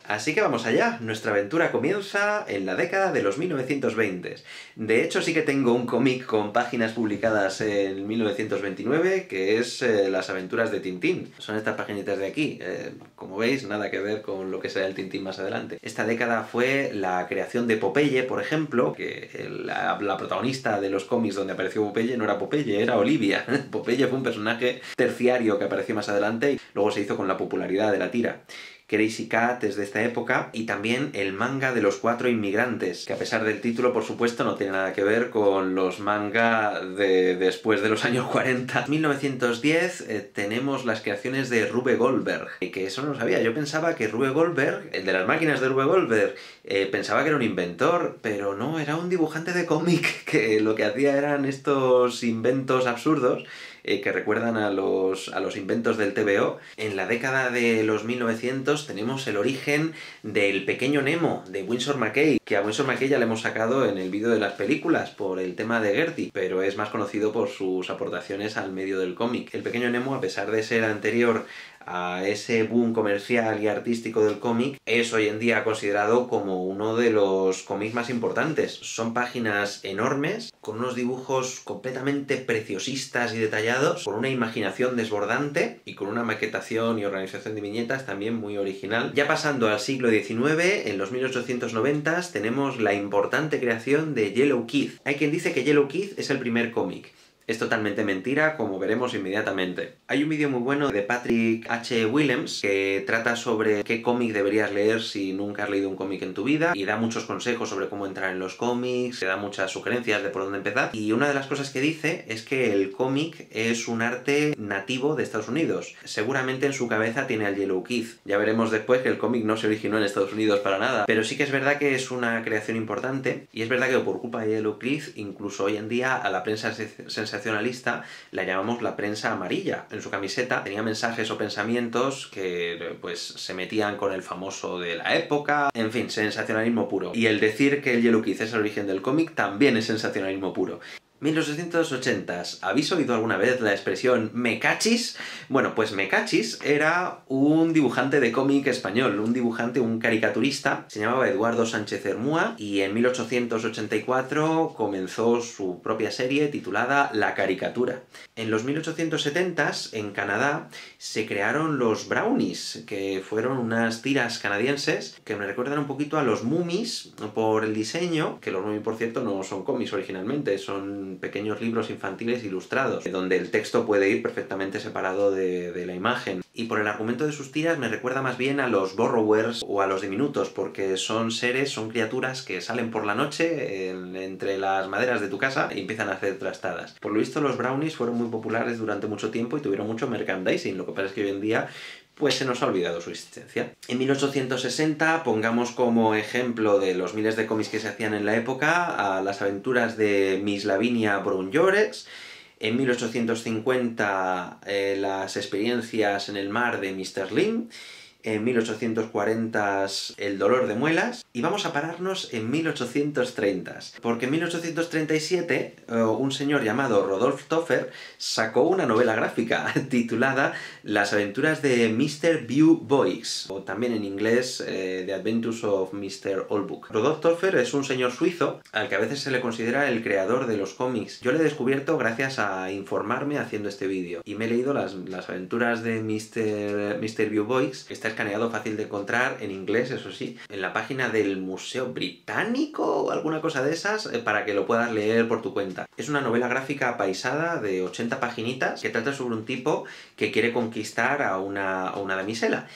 Así que vamos allá, nuestra aventura comienza en la década de los 1920. De hecho, sí que tengo un cómic con páginas publicadas en 1929, que es eh, Las aventuras de Tintín. Son estas paginitas de aquí. Eh, como veis, nada que ver con lo que será el Tintín más adelante. Esta década fue la creación de Popeye, por ejemplo, que la, la protagonista de los cómics donde apareció Popeye no era Popeye, era Olivia. Popeye fue un personaje terciario que apareció más adelante y luego se hizo con la popularidad de la tira. Crazy Cat es esta época, y también el manga de los cuatro inmigrantes, que a pesar del título, por supuesto, no tiene nada que ver con los manga de después de los años 40. En 1910 eh, tenemos las creaciones de Rube Goldberg, y que eso no lo sabía. Yo pensaba que Rube Goldberg, el de las máquinas de Rube Goldberg, eh, pensaba que era un inventor, pero no, era un dibujante de cómic, que lo que hacía eran estos inventos absurdos eh, que recuerdan a los, a los inventos del TVO. En la década de los 1900 tenemos el origen del pequeño Nemo, de Winsor McKay, que a Winsor McKay ya le hemos sacado en el vídeo de las películas por el tema de Gertie, pero es más conocido por sus aportaciones al medio del cómic. El pequeño Nemo, a pesar de ser anterior a ese boom comercial y artístico del cómic, es hoy en día considerado como uno de los cómics más importantes. Son páginas enormes, con unos dibujos completamente preciosistas y detallados, con una imaginación desbordante y con una maquetación y organización de viñetas también muy original. Ya pasando al siglo XIX, en los 1890 tenemos la importante creación de Yellow Kid. Hay quien dice que Yellow Kid es el primer cómic es totalmente mentira, como veremos inmediatamente. Hay un vídeo muy bueno de Patrick H. Williams que trata sobre qué cómic deberías leer si nunca has leído un cómic en tu vida y da muchos consejos sobre cómo entrar en los cómics, te da muchas sugerencias de por dónde empezar. Y una de las cosas que dice es que el cómic es un arte nativo de Estados Unidos. Seguramente en su cabeza tiene al Yellow Kid. Ya veremos después que el cómic no se originó en Estados Unidos para nada, pero sí que es verdad que es una creación importante y es verdad que por culpa de Yellow incluso hoy en día a la prensa sensacional sensacionalista la llamamos la prensa amarilla. En su camiseta tenía mensajes o pensamientos que pues se metían con el famoso de la época, en fin, sensacionalismo puro. Y el decir que el Yellow Kid es el origen del cómic también es sensacionalismo puro. 1880. ¿Habéis oído alguna vez la expresión me cachis? Bueno, pues me cachis era un dibujante de cómic español, un dibujante, un caricaturista, se llamaba Eduardo Sánchez Hermúa y en 1884 comenzó su propia serie titulada La caricatura. En los 1870s, en Canadá, se crearon los brownies, que fueron unas tiras canadienses que me recuerdan un poquito a los mummies por el diseño, que los mummies, por cierto, no son cómics originalmente, son pequeños libros infantiles ilustrados, donde el texto puede ir perfectamente separado de, la imagen. Y por el argumento de sus tiras me recuerda más bien a los borrowers o a los diminutos, porque son seres, son criaturas que salen por la noche entre las maderas de tu casa y empiezan a hacer trastadas. Por lo visto los brownies fueron muy populares durante mucho tiempo y tuvieron mucho merchandising, lo que pasa es que hoy en día pues se nos ha olvidado su existencia. En 1860, pongamos como ejemplo de los miles de cómics que se hacían en la época, a las aventuras de Miss Lavinia Brown en 1850 eh, las experiencias en el mar de Mr. Lim, en 1840 El dolor de muelas y vamos a pararnos en 1830, porque en 1837 eh, un señor llamado Rodolph Toffer sacó una novela gráfica titulada Las aventuras de Mr. View Boys, o también en inglés eh, The Adventures of Mr. Oldbook. Rodolph Toffer es un señor suizo al que a veces se le considera el creador de los cómics. Yo le he descubierto gracias a informarme haciendo este vídeo y me he leído las, aventuras de Mr. Mr. View Boys, que está escaneado fácil de encontrar en inglés, eso sí, en la página del Museo Británico o alguna cosa de esas eh, para que lo puedas leer por tu cuenta. Es una novela gráfica paisada de 80 paginitas que trata sobre un tipo que quiere conquistar a una, a una damisela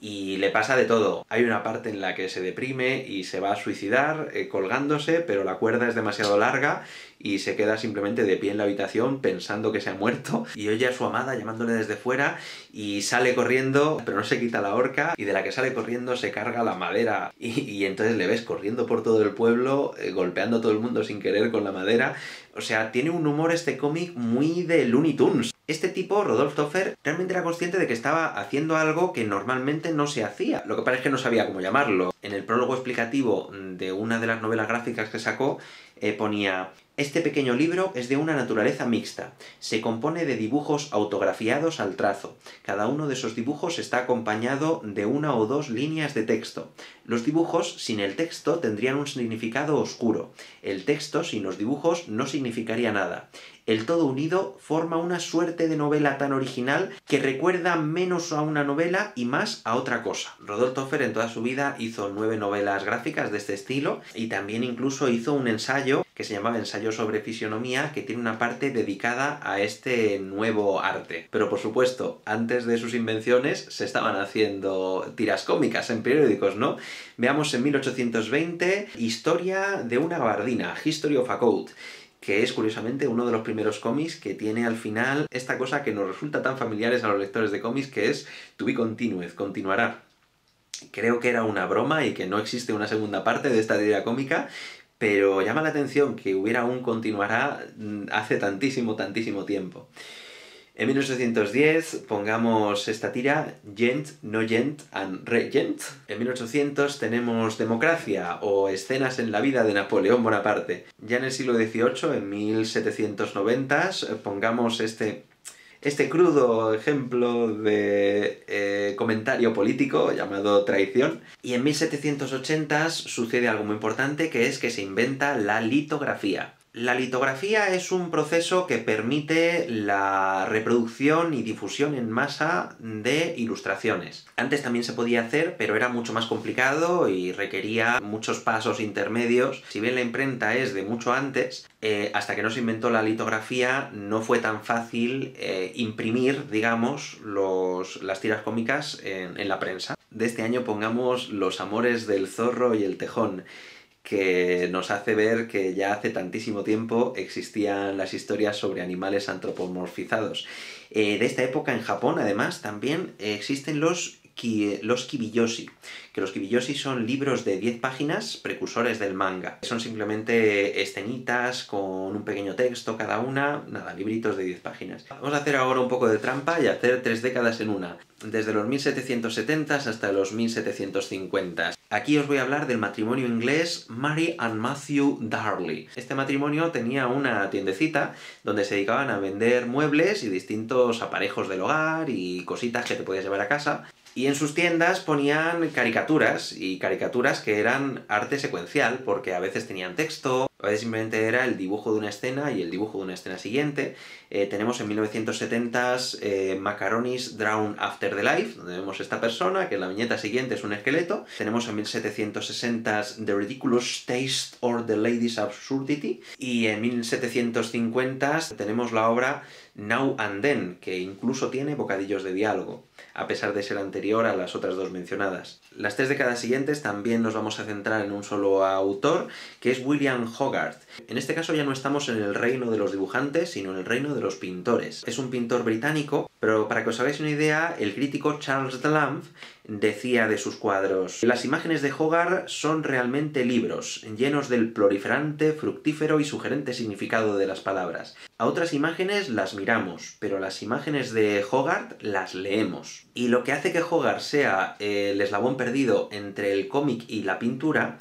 y le pasa de todo. Hay una parte en la que se deprime y se va a suicidar eh, colgándose, pero la cuerda es demasiado larga y se queda simplemente de pie en la habitación pensando que se ha muerto y oye a su amada llamándole desde fuera y sale corriendo, pero no se quita la horca y de la que sale corriendo se carga la madera y, entonces le ves corriendo por todo el pueblo, eh, golpeando a todo el mundo sin querer con la madera. O sea, tiene un humor este cómic muy de Looney Tunes. Este tipo, Rodolf Toffer, realmente era consciente de que estaba haciendo algo que normalmente no se hacía. Lo que pasa es que no sabía cómo llamarlo. En el prólogo explicativo de una de las novelas gráficas que sacó, eh, ponía este pequeño libro es de una naturaleza mixta. Se compone de dibujos autografiados al trazo. Cada uno de esos dibujos está acompañado de una o dos líneas de texto. Los dibujos sin el texto tendrían un significado oscuro. El texto sin los dibujos no significaría nada. El todo unido forma una suerte de novela tan original que recuerda menos a una novela y más a otra cosa. Rodolfo Toffer en toda su vida hizo nueve novelas gráficas de este estilo y también incluso hizo un ensayo que se llamaba Ensayo sobre Fisionomía, que tiene una parte dedicada a este nuevo arte. Pero por supuesto, antes de sus invenciones se estaban haciendo tiras cómicas en periódicos, ¿no? Veamos en 1820 Historia de una gabardina, History of a Coat que es curiosamente uno de los primeros cómics que tiene al final esta cosa que nos resulta tan familiares a los lectores de cómics, que es to be continued, continuará. Creo que era una broma y que no existe una segunda parte de esta idea cómica, pero llama la atención que hubiera un continuará mm, hace tantísimo, tantísimo tiempo. En 1810 pongamos esta tira, Gent, No Gent and Regent. En 1800 tenemos Democracia o Escenas en la vida de Napoleón Bonaparte. Ya en el siglo XVIII, en 1790, pongamos este este crudo ejemplo de eh, comentario político llamado traición. Y en 1780 sucede algo muy importante que es que se inventa la litografía. La litografía es un proceso que permite la reproducción y difusión en masa de ilustraciones. Antes también se podía hacer, pero era mucho más complicado y requería muchos pasos intermedios. Si bien la imprenta es de mucho antes, eh, hasta que no se inventó la litografía no fue tan fácil eh, imprimir, digamos, las tiras cómicas en la prensa. De este año pongamos Los amores del zorro y el tejón que nos hace ver que ya hace tantísimo tiempo existían las historias sobre animales antropomorfizados. Eh, de esta época en Japón, además, también existen los, los kibiyoshi, que los kibiyoshi son libros de 10 páginas precursores del manga. Son simplemente escenitas con un pequeño texto cada una, nada, libritos de 10 páginas. Vamos a hacer ahora un poco de trampa y hacer tres décadas en una, desde los 1770 hasta los 1750. Aquí os voy a hablar del matrimonio inglés Mary and Matthew Darley. Este matrimonio tenía una tiendecita donde se dedicaban a vender muebles y distintos aparejos del hogar y cositas que te podías llevar a casa. Y en sus tiendas ponían caricaturas, y caricaturas que eran arte secuencial, porque a veces tenían texto, a veces simplemente era el dibujo de una escena y el dibujo de una escena siguiente. Eh, tenemos en 1970 eh, Macaronis Drown After the Life, donde vemos esta persona, que la viñeta siguiente es un esqueleto. Tenemos en 1760 The Ridiculous Taste or the Lady's Absurdity. Y en 1750 tenemos la obra Now and Then, que incluso tiene bocadillos de diálogo a pesar de ser anterior a las otras dos mencionadas. Las tres décadas siguientes también nos vamos a centrar en un solo autor, que es William Hogarth. En este caso ya no estamos en el reino de los dibujantes, sino en el reino de los pintores. Es un pintor británico, pero para que os hagáis una idea, el crítico Charles Lamb decía de sus cuadros, las imágenes de Hogarth son realmente libros, llenos del proliferante, fructífero y sugerente significado de las palabras. A otras imágenes las miramos, pero las imágenes de Hogarth las leemos. Y lo que hace que Hogarth sea el eslabón perdido entre el cómic y la pintura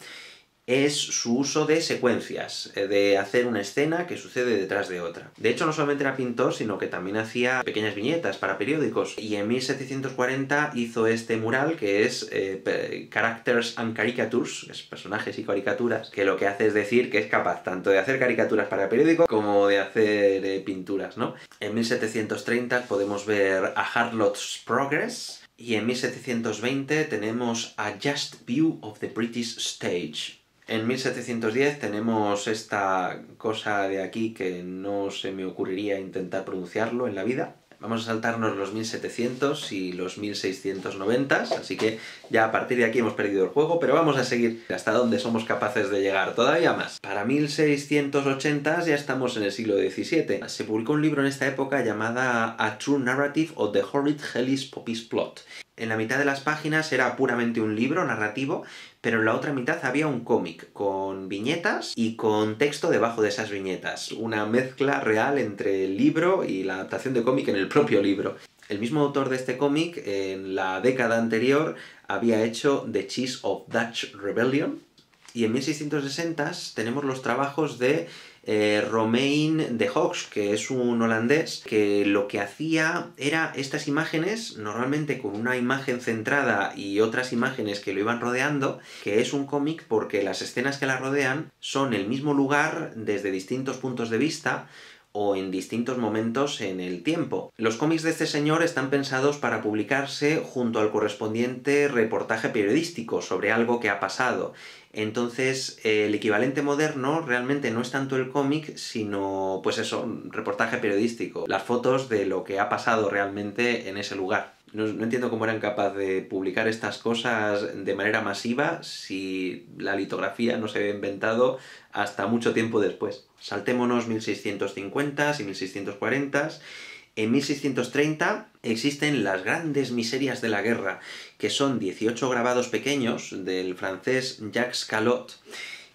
es su uso de secuencias, eh, de hacer una escena que sucede detrás de otra. De hecho, no solamente era pintor, sino que también hacía pequeñas viñetas para periódicos. Y en 1740 hizo este mural que es eh, Characters and Caricatures, es personajes y caricaturas, que lo que hace es decir que es capaz tanto de hacer caricaturas para periódicos como de hacer eh, pinturas, ¿no? En 1730 podemos ver a Harlot's Progress, y en 1720 tenemos A Just View of the British Stage, en 1710 tenemos esta cosa de aquí que no se me ocurriría intentar pronunciarlo en la vida. Vamos a saltarnos los 1700 y los 1690, así que ya a partir de aquí hemos perdido el juego, pero vamos a seguir hasta donde somos capaces de llegar, todavía más. Para 1680 ya estamos en el siglo XVII. Se publicó un libro en esta época llamada A True Narrative of the Horrid Hellish Poppies Plot. En la mitad de las páginas era puramente un libro narrativo, pero en la otra mitad había un cómic con viñetas y con texto debajo de esas viñetas. Una mezcla real entre el libro y la adaptación de cómic en el propio libro. El mismo autor de este cómic, en la década anterior, había hecho The Cheese of Dutch Rebellion. Y en 1660 tenemos los trabajos de eh, Romain de Hawks, que es un holandés, que lo que hacía era estas imágenes, normalmente con una imagen centrada y otras imágenes que lo iban rodeando, que es un cómic porque las escenas que la rodean son el mismo lugar desde distintos puntos de vista, o en distintos momentos en el tiempo. Los cómics de este señor están pensados para publicarse junto al correspondiente reportaje periodístico sobre algo que ha pasado. Entonces, el equivalente moderno realmente no es tanto el cómic, sino, pues eso, un reportaje periodístico, las fotos de lo que ha pasado realmente en ese lugar. No, entiendo cómo eran capaces de publicar estas cosas de manera masiva si la litografía no se había inventado hasta mucho tiempo después. Saltémonos 1650 y 1640. En 1630 existen las grandes miserias de la guerra, que son 18 grabados pequeños del francés Jacques Calot.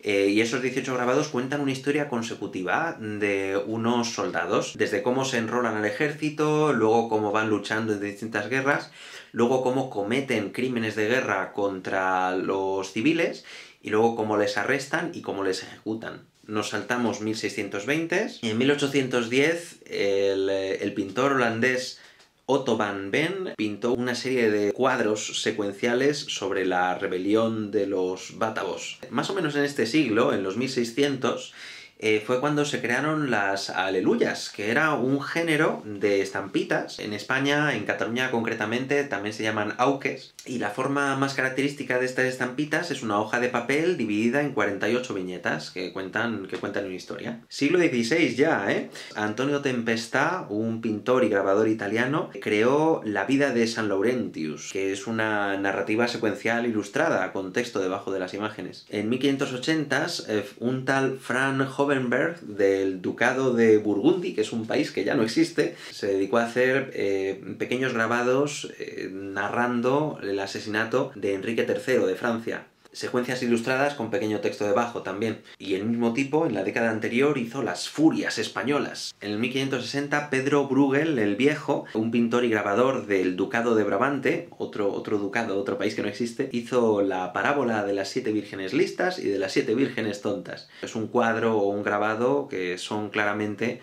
Eh, y esos 18 grabados cuentan una historia consecutiva de unos soldados, desde cómo se enrolan al ejército, luego cómo van luchando en distintas guerras, luego cómo cometen crímenes de guerra contra los civiles, y luego cómo les arrestan y cómo les ejecutan nos saltamos 1620. En 1810, el, el pintor holandés Otto van Ben pintó una serie de cuadros secuenciales sobre la rebelión de los bátavos. Más o menos en este siglo, en los 1600, eh, fue cuando se crearon las aleluyas, que era un género de estampitas. En España, en Cataluña concretamente, también se llaman auques. Y la forma más característica de estas estampitas es una hoja de papel dividida en 48 viñetas que cuentan, que cuentan una historia. Siglo XVI ya, ¿eh? Antonio Tempesta, un pintor y grabador italiano, creó La vida de San Laurentius, que es una narrativa secuencial ilustrada con texto debajo de las imágenes. En 1580, eh, un tal Fran Del Ducado de Burgundy, que es un país que ya no existe, se dedicó a hacer eh, pequeños grabados eh, narrando el asesinato de Enrique III de Francia secuencias ilustradas con pequeño texto debajo también. Y el mismo tipo, en la década anterior, hizo Las Furias Españolas. En el 1560, Pedro Bruegel el Viejo, un pintor y grabador del Ducado de Brabante, otro, otro ducado, otro país que no existe, hizo la parábola de las siete vírgenes listas y de las siete vírgenes tontas. Es un cuadro o un grabado que son claramente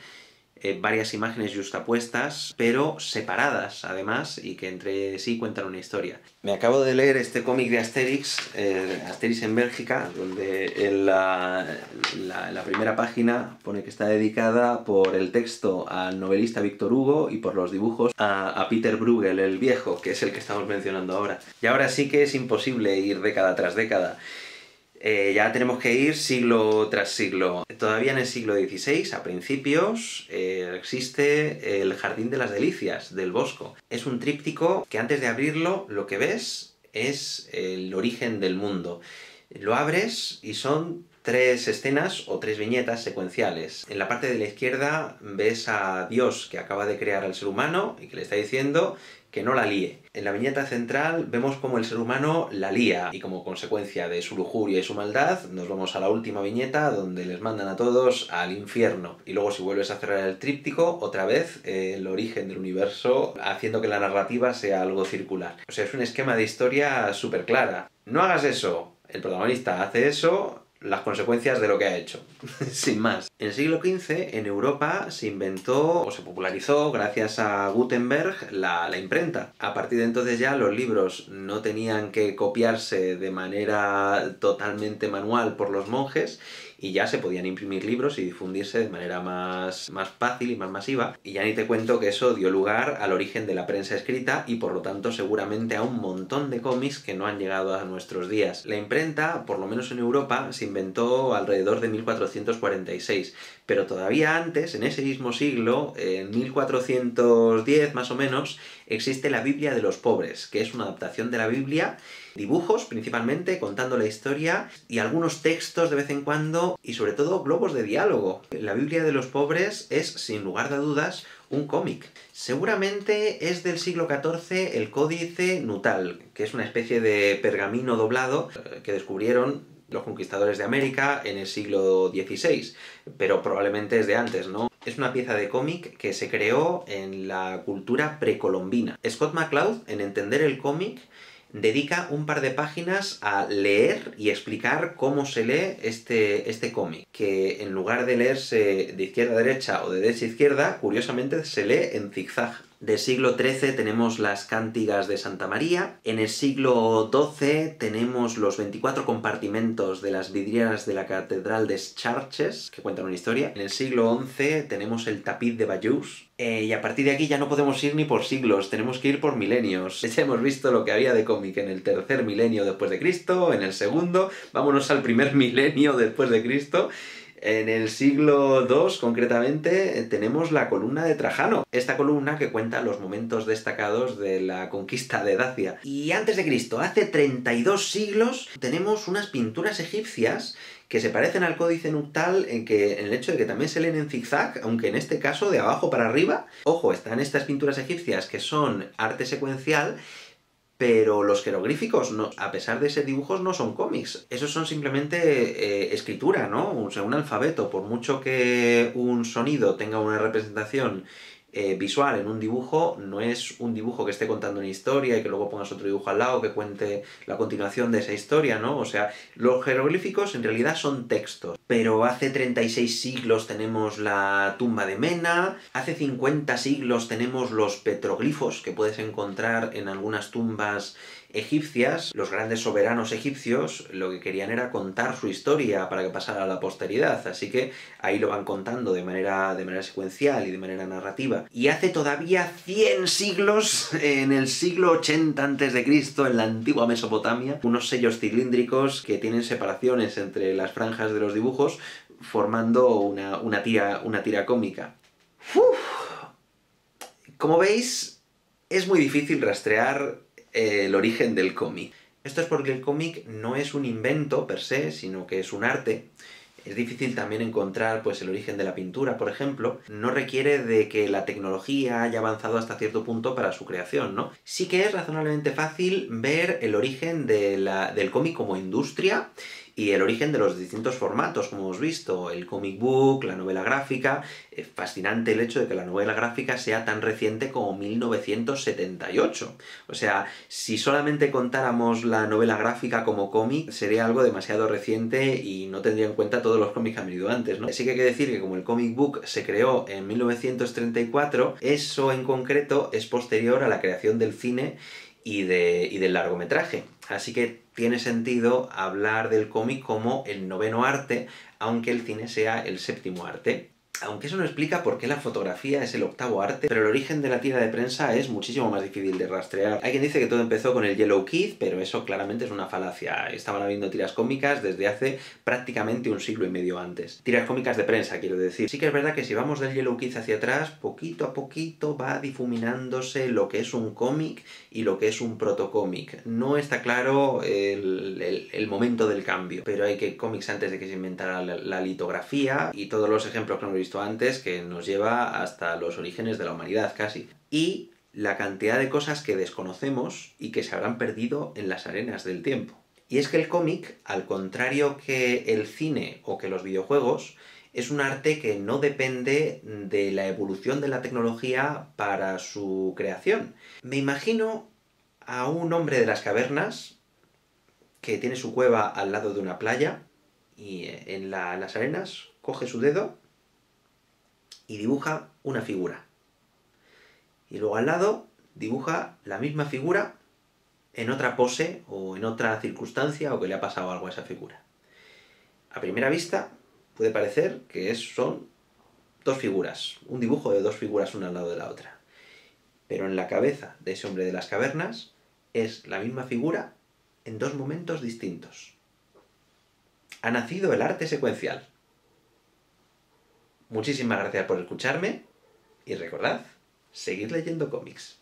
eh, varias imágenes justapuestas, pero separadas además, y que entre sí cuentan una historia. Me acabo de leer este cómic de Asterix, eh, Asterix en Bélgica, donde en la, primera página pone que está dedicada por el texto al novelista Víctor Hugo y por los dibujos a, a Peter Bruegel, el viejo, que es el que estamos mencionando ahora. Y ahora sí que es imposible ir década tras década. Eh, ya tenemos que ir siglo tras siglo. Todavía en el siglo XVI, a principios, eh, existe el Jardín de las Delicias del Bosco. Es un tríptico que antes de abrirlo lo que ves es el origen del mundo. Lo abres y son tres escenas o tres viñetas secuenciales. En la parte de la izquierda ves a Dios que acaba de crear al ser humano y que le está diciendo que no la líe. En la viñeta central vemos cómo el ser humano la lía y como consecuencia de su lujuria y su maldad nos vamos a la última viñeta donde les mandan a todos al infierno. Y luego si vuelves a cerrar el tríptico, otra vez eh, el origen del universo haciendo que la narrativa sea algo circular. O sea, es un esquema de historia súper clara. No hagas eso. El protagonista hace eso, las consecuencias de lo que ha hecho, sin más. En el siglo XV, en Europa, se inventó o se popularizó, gracias a Gutenberg, la, la, imprenta. A partir de entonces ya los libros no tenían que copiarse de manera totalmente manual por los monjes y ya se podían imprimir libros y difundirse de manera más, más fácil y más masiva. Y ya ni te cuento que eso dio lugar al origen de la prensa escrita y por lo tanto seguramente a un montón de cómics que no han llegado a nuestros días. La imprenta, por lo menos en Europa, se inventó alrededor de 1446, pero todavía antes, en ese mismo siglo, en 1410 más o menos, existe la Biblia de los pobres, que es una adaptación de la Biblia, dibujos principalmente, contando la historia y algunos textos de vez en cuando y sobre todo globos de diálogo. La Biblia de los pobres es, sin lugar de dudas, un cómic. Seguramente es del siglo XIV el códice Nutal, que es una especie de pergamino doblado eh, que descubrieron los conquistadores de América en el siglo XVI, pero probablemente es de antes, ¿no? Es una pieza de cómic que se creó en la cultura precolombina. Scott McCloud, en entender el cómic, dedica un par de páginas a leer y explicar cómo se lee este, este cómic, que en lugar de leerse de izquierda a derecha o de derecha a izquierda, curiosamente se lee en zigzag. Del siglo XIII tenemos las cántigas de Santa María. En el siglo XII tenemos los 24 compartimentos de las vidrieras de la Catedral de Charches, que cuentan una historia. En el siglo XI tenemos el tapiz de Bayeux. Eh, y a partir de aquí ya no podemos ir ni por siglos, tenemos que ir por milenios. Ya hemos visto lo que había de cómic en el tercer milenio después de Cristo, en el segundo, vámonos al primer milenio después de Cristo. En el siglo II, concretamente, tenemos la columna de Trajano. Esta columna que cuenta los momentos destacados de la conquista de Dacia. Y antes de Cristo, hace 32 siglos, tenemos unas pinturas egipcias que se parecen al códice nuptal en que en el hecho de que también se leen en zigzag, aunque en este caso de abajo para arriba. Ojo, están estas pinturas egipcias que son arte secuencial pero los jeroglíficos, a pesar de ser dibujos, no son cómics. Esos son simplemente eh, escritura, ¿no? O sea, un alfabeto. Por mucho que un sonido tenga una representación eh, visual en un dibujo no es un dibujo que esté contando una historia y que luego pongas otro dibujo al lado que cuente la continuación de esa historia, ¿no? O sea, los jeroglíficos en realidad son textos. Pero hace 36 siglos tenemos la tumba de Mena, hace 50 siglos tenemos los petroglifos que puedes encontrar en algunas tumbas egipcias, los grandes soberanos egipcios, lo que querían era contar su historia para que pasara a la posteridad, así que ahí lo van contando de manera, de manera secuencial y de manera narrativa. Y hace todavía 100 siglos, en el siglo 80 a.C., en la antigua Mesopotamia, unos sellos cilíndricos que tienen separaciones entre las franjas de los dibujos, formando una, tira, una tira cómica. Como veis, es muy difícil rastrear el origen del cómic. Esto es porque el cómic no es un invento per se, sino que es un arte. Es difícil también encontrar pues, el origen de la pintura, por ejemplo. No requiere de que la tecnología haya avanzado hasta cierto punto para su creación, ¿no? Sí que es razonablemente fácil ver el origen del cómic como industria y el origen de los distintos formatos, como hemos visto, el comic book, la novela gráfica. Es fascinante el hecho de que la novela gráfica sea tan reciente como 1978. O sea, si solamente contáramos la novela gráfica como cómic, sería algo demasiado reciente y no tendría en cuenta todos los cómics que han venido antes, ¿no? Sí que hay que decir que como el comic book se creó en 1934, eso en concreto es posterior a la creación del cine y, de, y del largometraje. Así que tiene sentido hablar del cómic como el noveno arte, aunque el cine sea el séptimo arte. Aunque eso no explica por qué la fotografía es el octavo arte, pero el origen de la tira de prensa es muchísimo más difícil de rastrear. Hay quien dice que todo empezó con el Yellow Kid, pero eso claramente es una falacia. Estaban habiendo tiras cómicas desde hace prácticamente un siglo y medio antes. Tiras cómicas de prensa, quiero decir. Sí que es verdad que si vamos del Yellow Kid hacia atrás, poquito a poquito va difuminándose lo que es un cómic y lo que es un protocómic. No está claro el, momento del cambio, pero hay que cómics antes de que se inventara la, litografía y todos los ejemplos que hemos visto antes que nos lleva hasta los orígenes de la humanidad casi. Y la cantidad de cosas que desconocemos y que se habrán perdido en las arenas del tiempo. Y es que el cómic, al contrario que el cine o que los videojuegos, es un arte que no depende de la evolución de la tecnología para su creación. Me imagino a un hombre de las cavernas que tiene su cueva al lado de una playa y en las arenas coge su dedo y dibuja una figura. Y luego al lado dibuja la misma figura en otra pose o en otra circunstancia o que le ha pasado algo a esa figura. A primera vista puede parecer que son dos figuras, un dibujo de dos figuras una al lado de la otra. Pero en la cabeza de ese hombre de las cavernas es la misma figura en dos momentos distintos. Ha nacido el arte secuencial. Muchísimas gracias por escucharme y recordad, seguid leyendo cómics.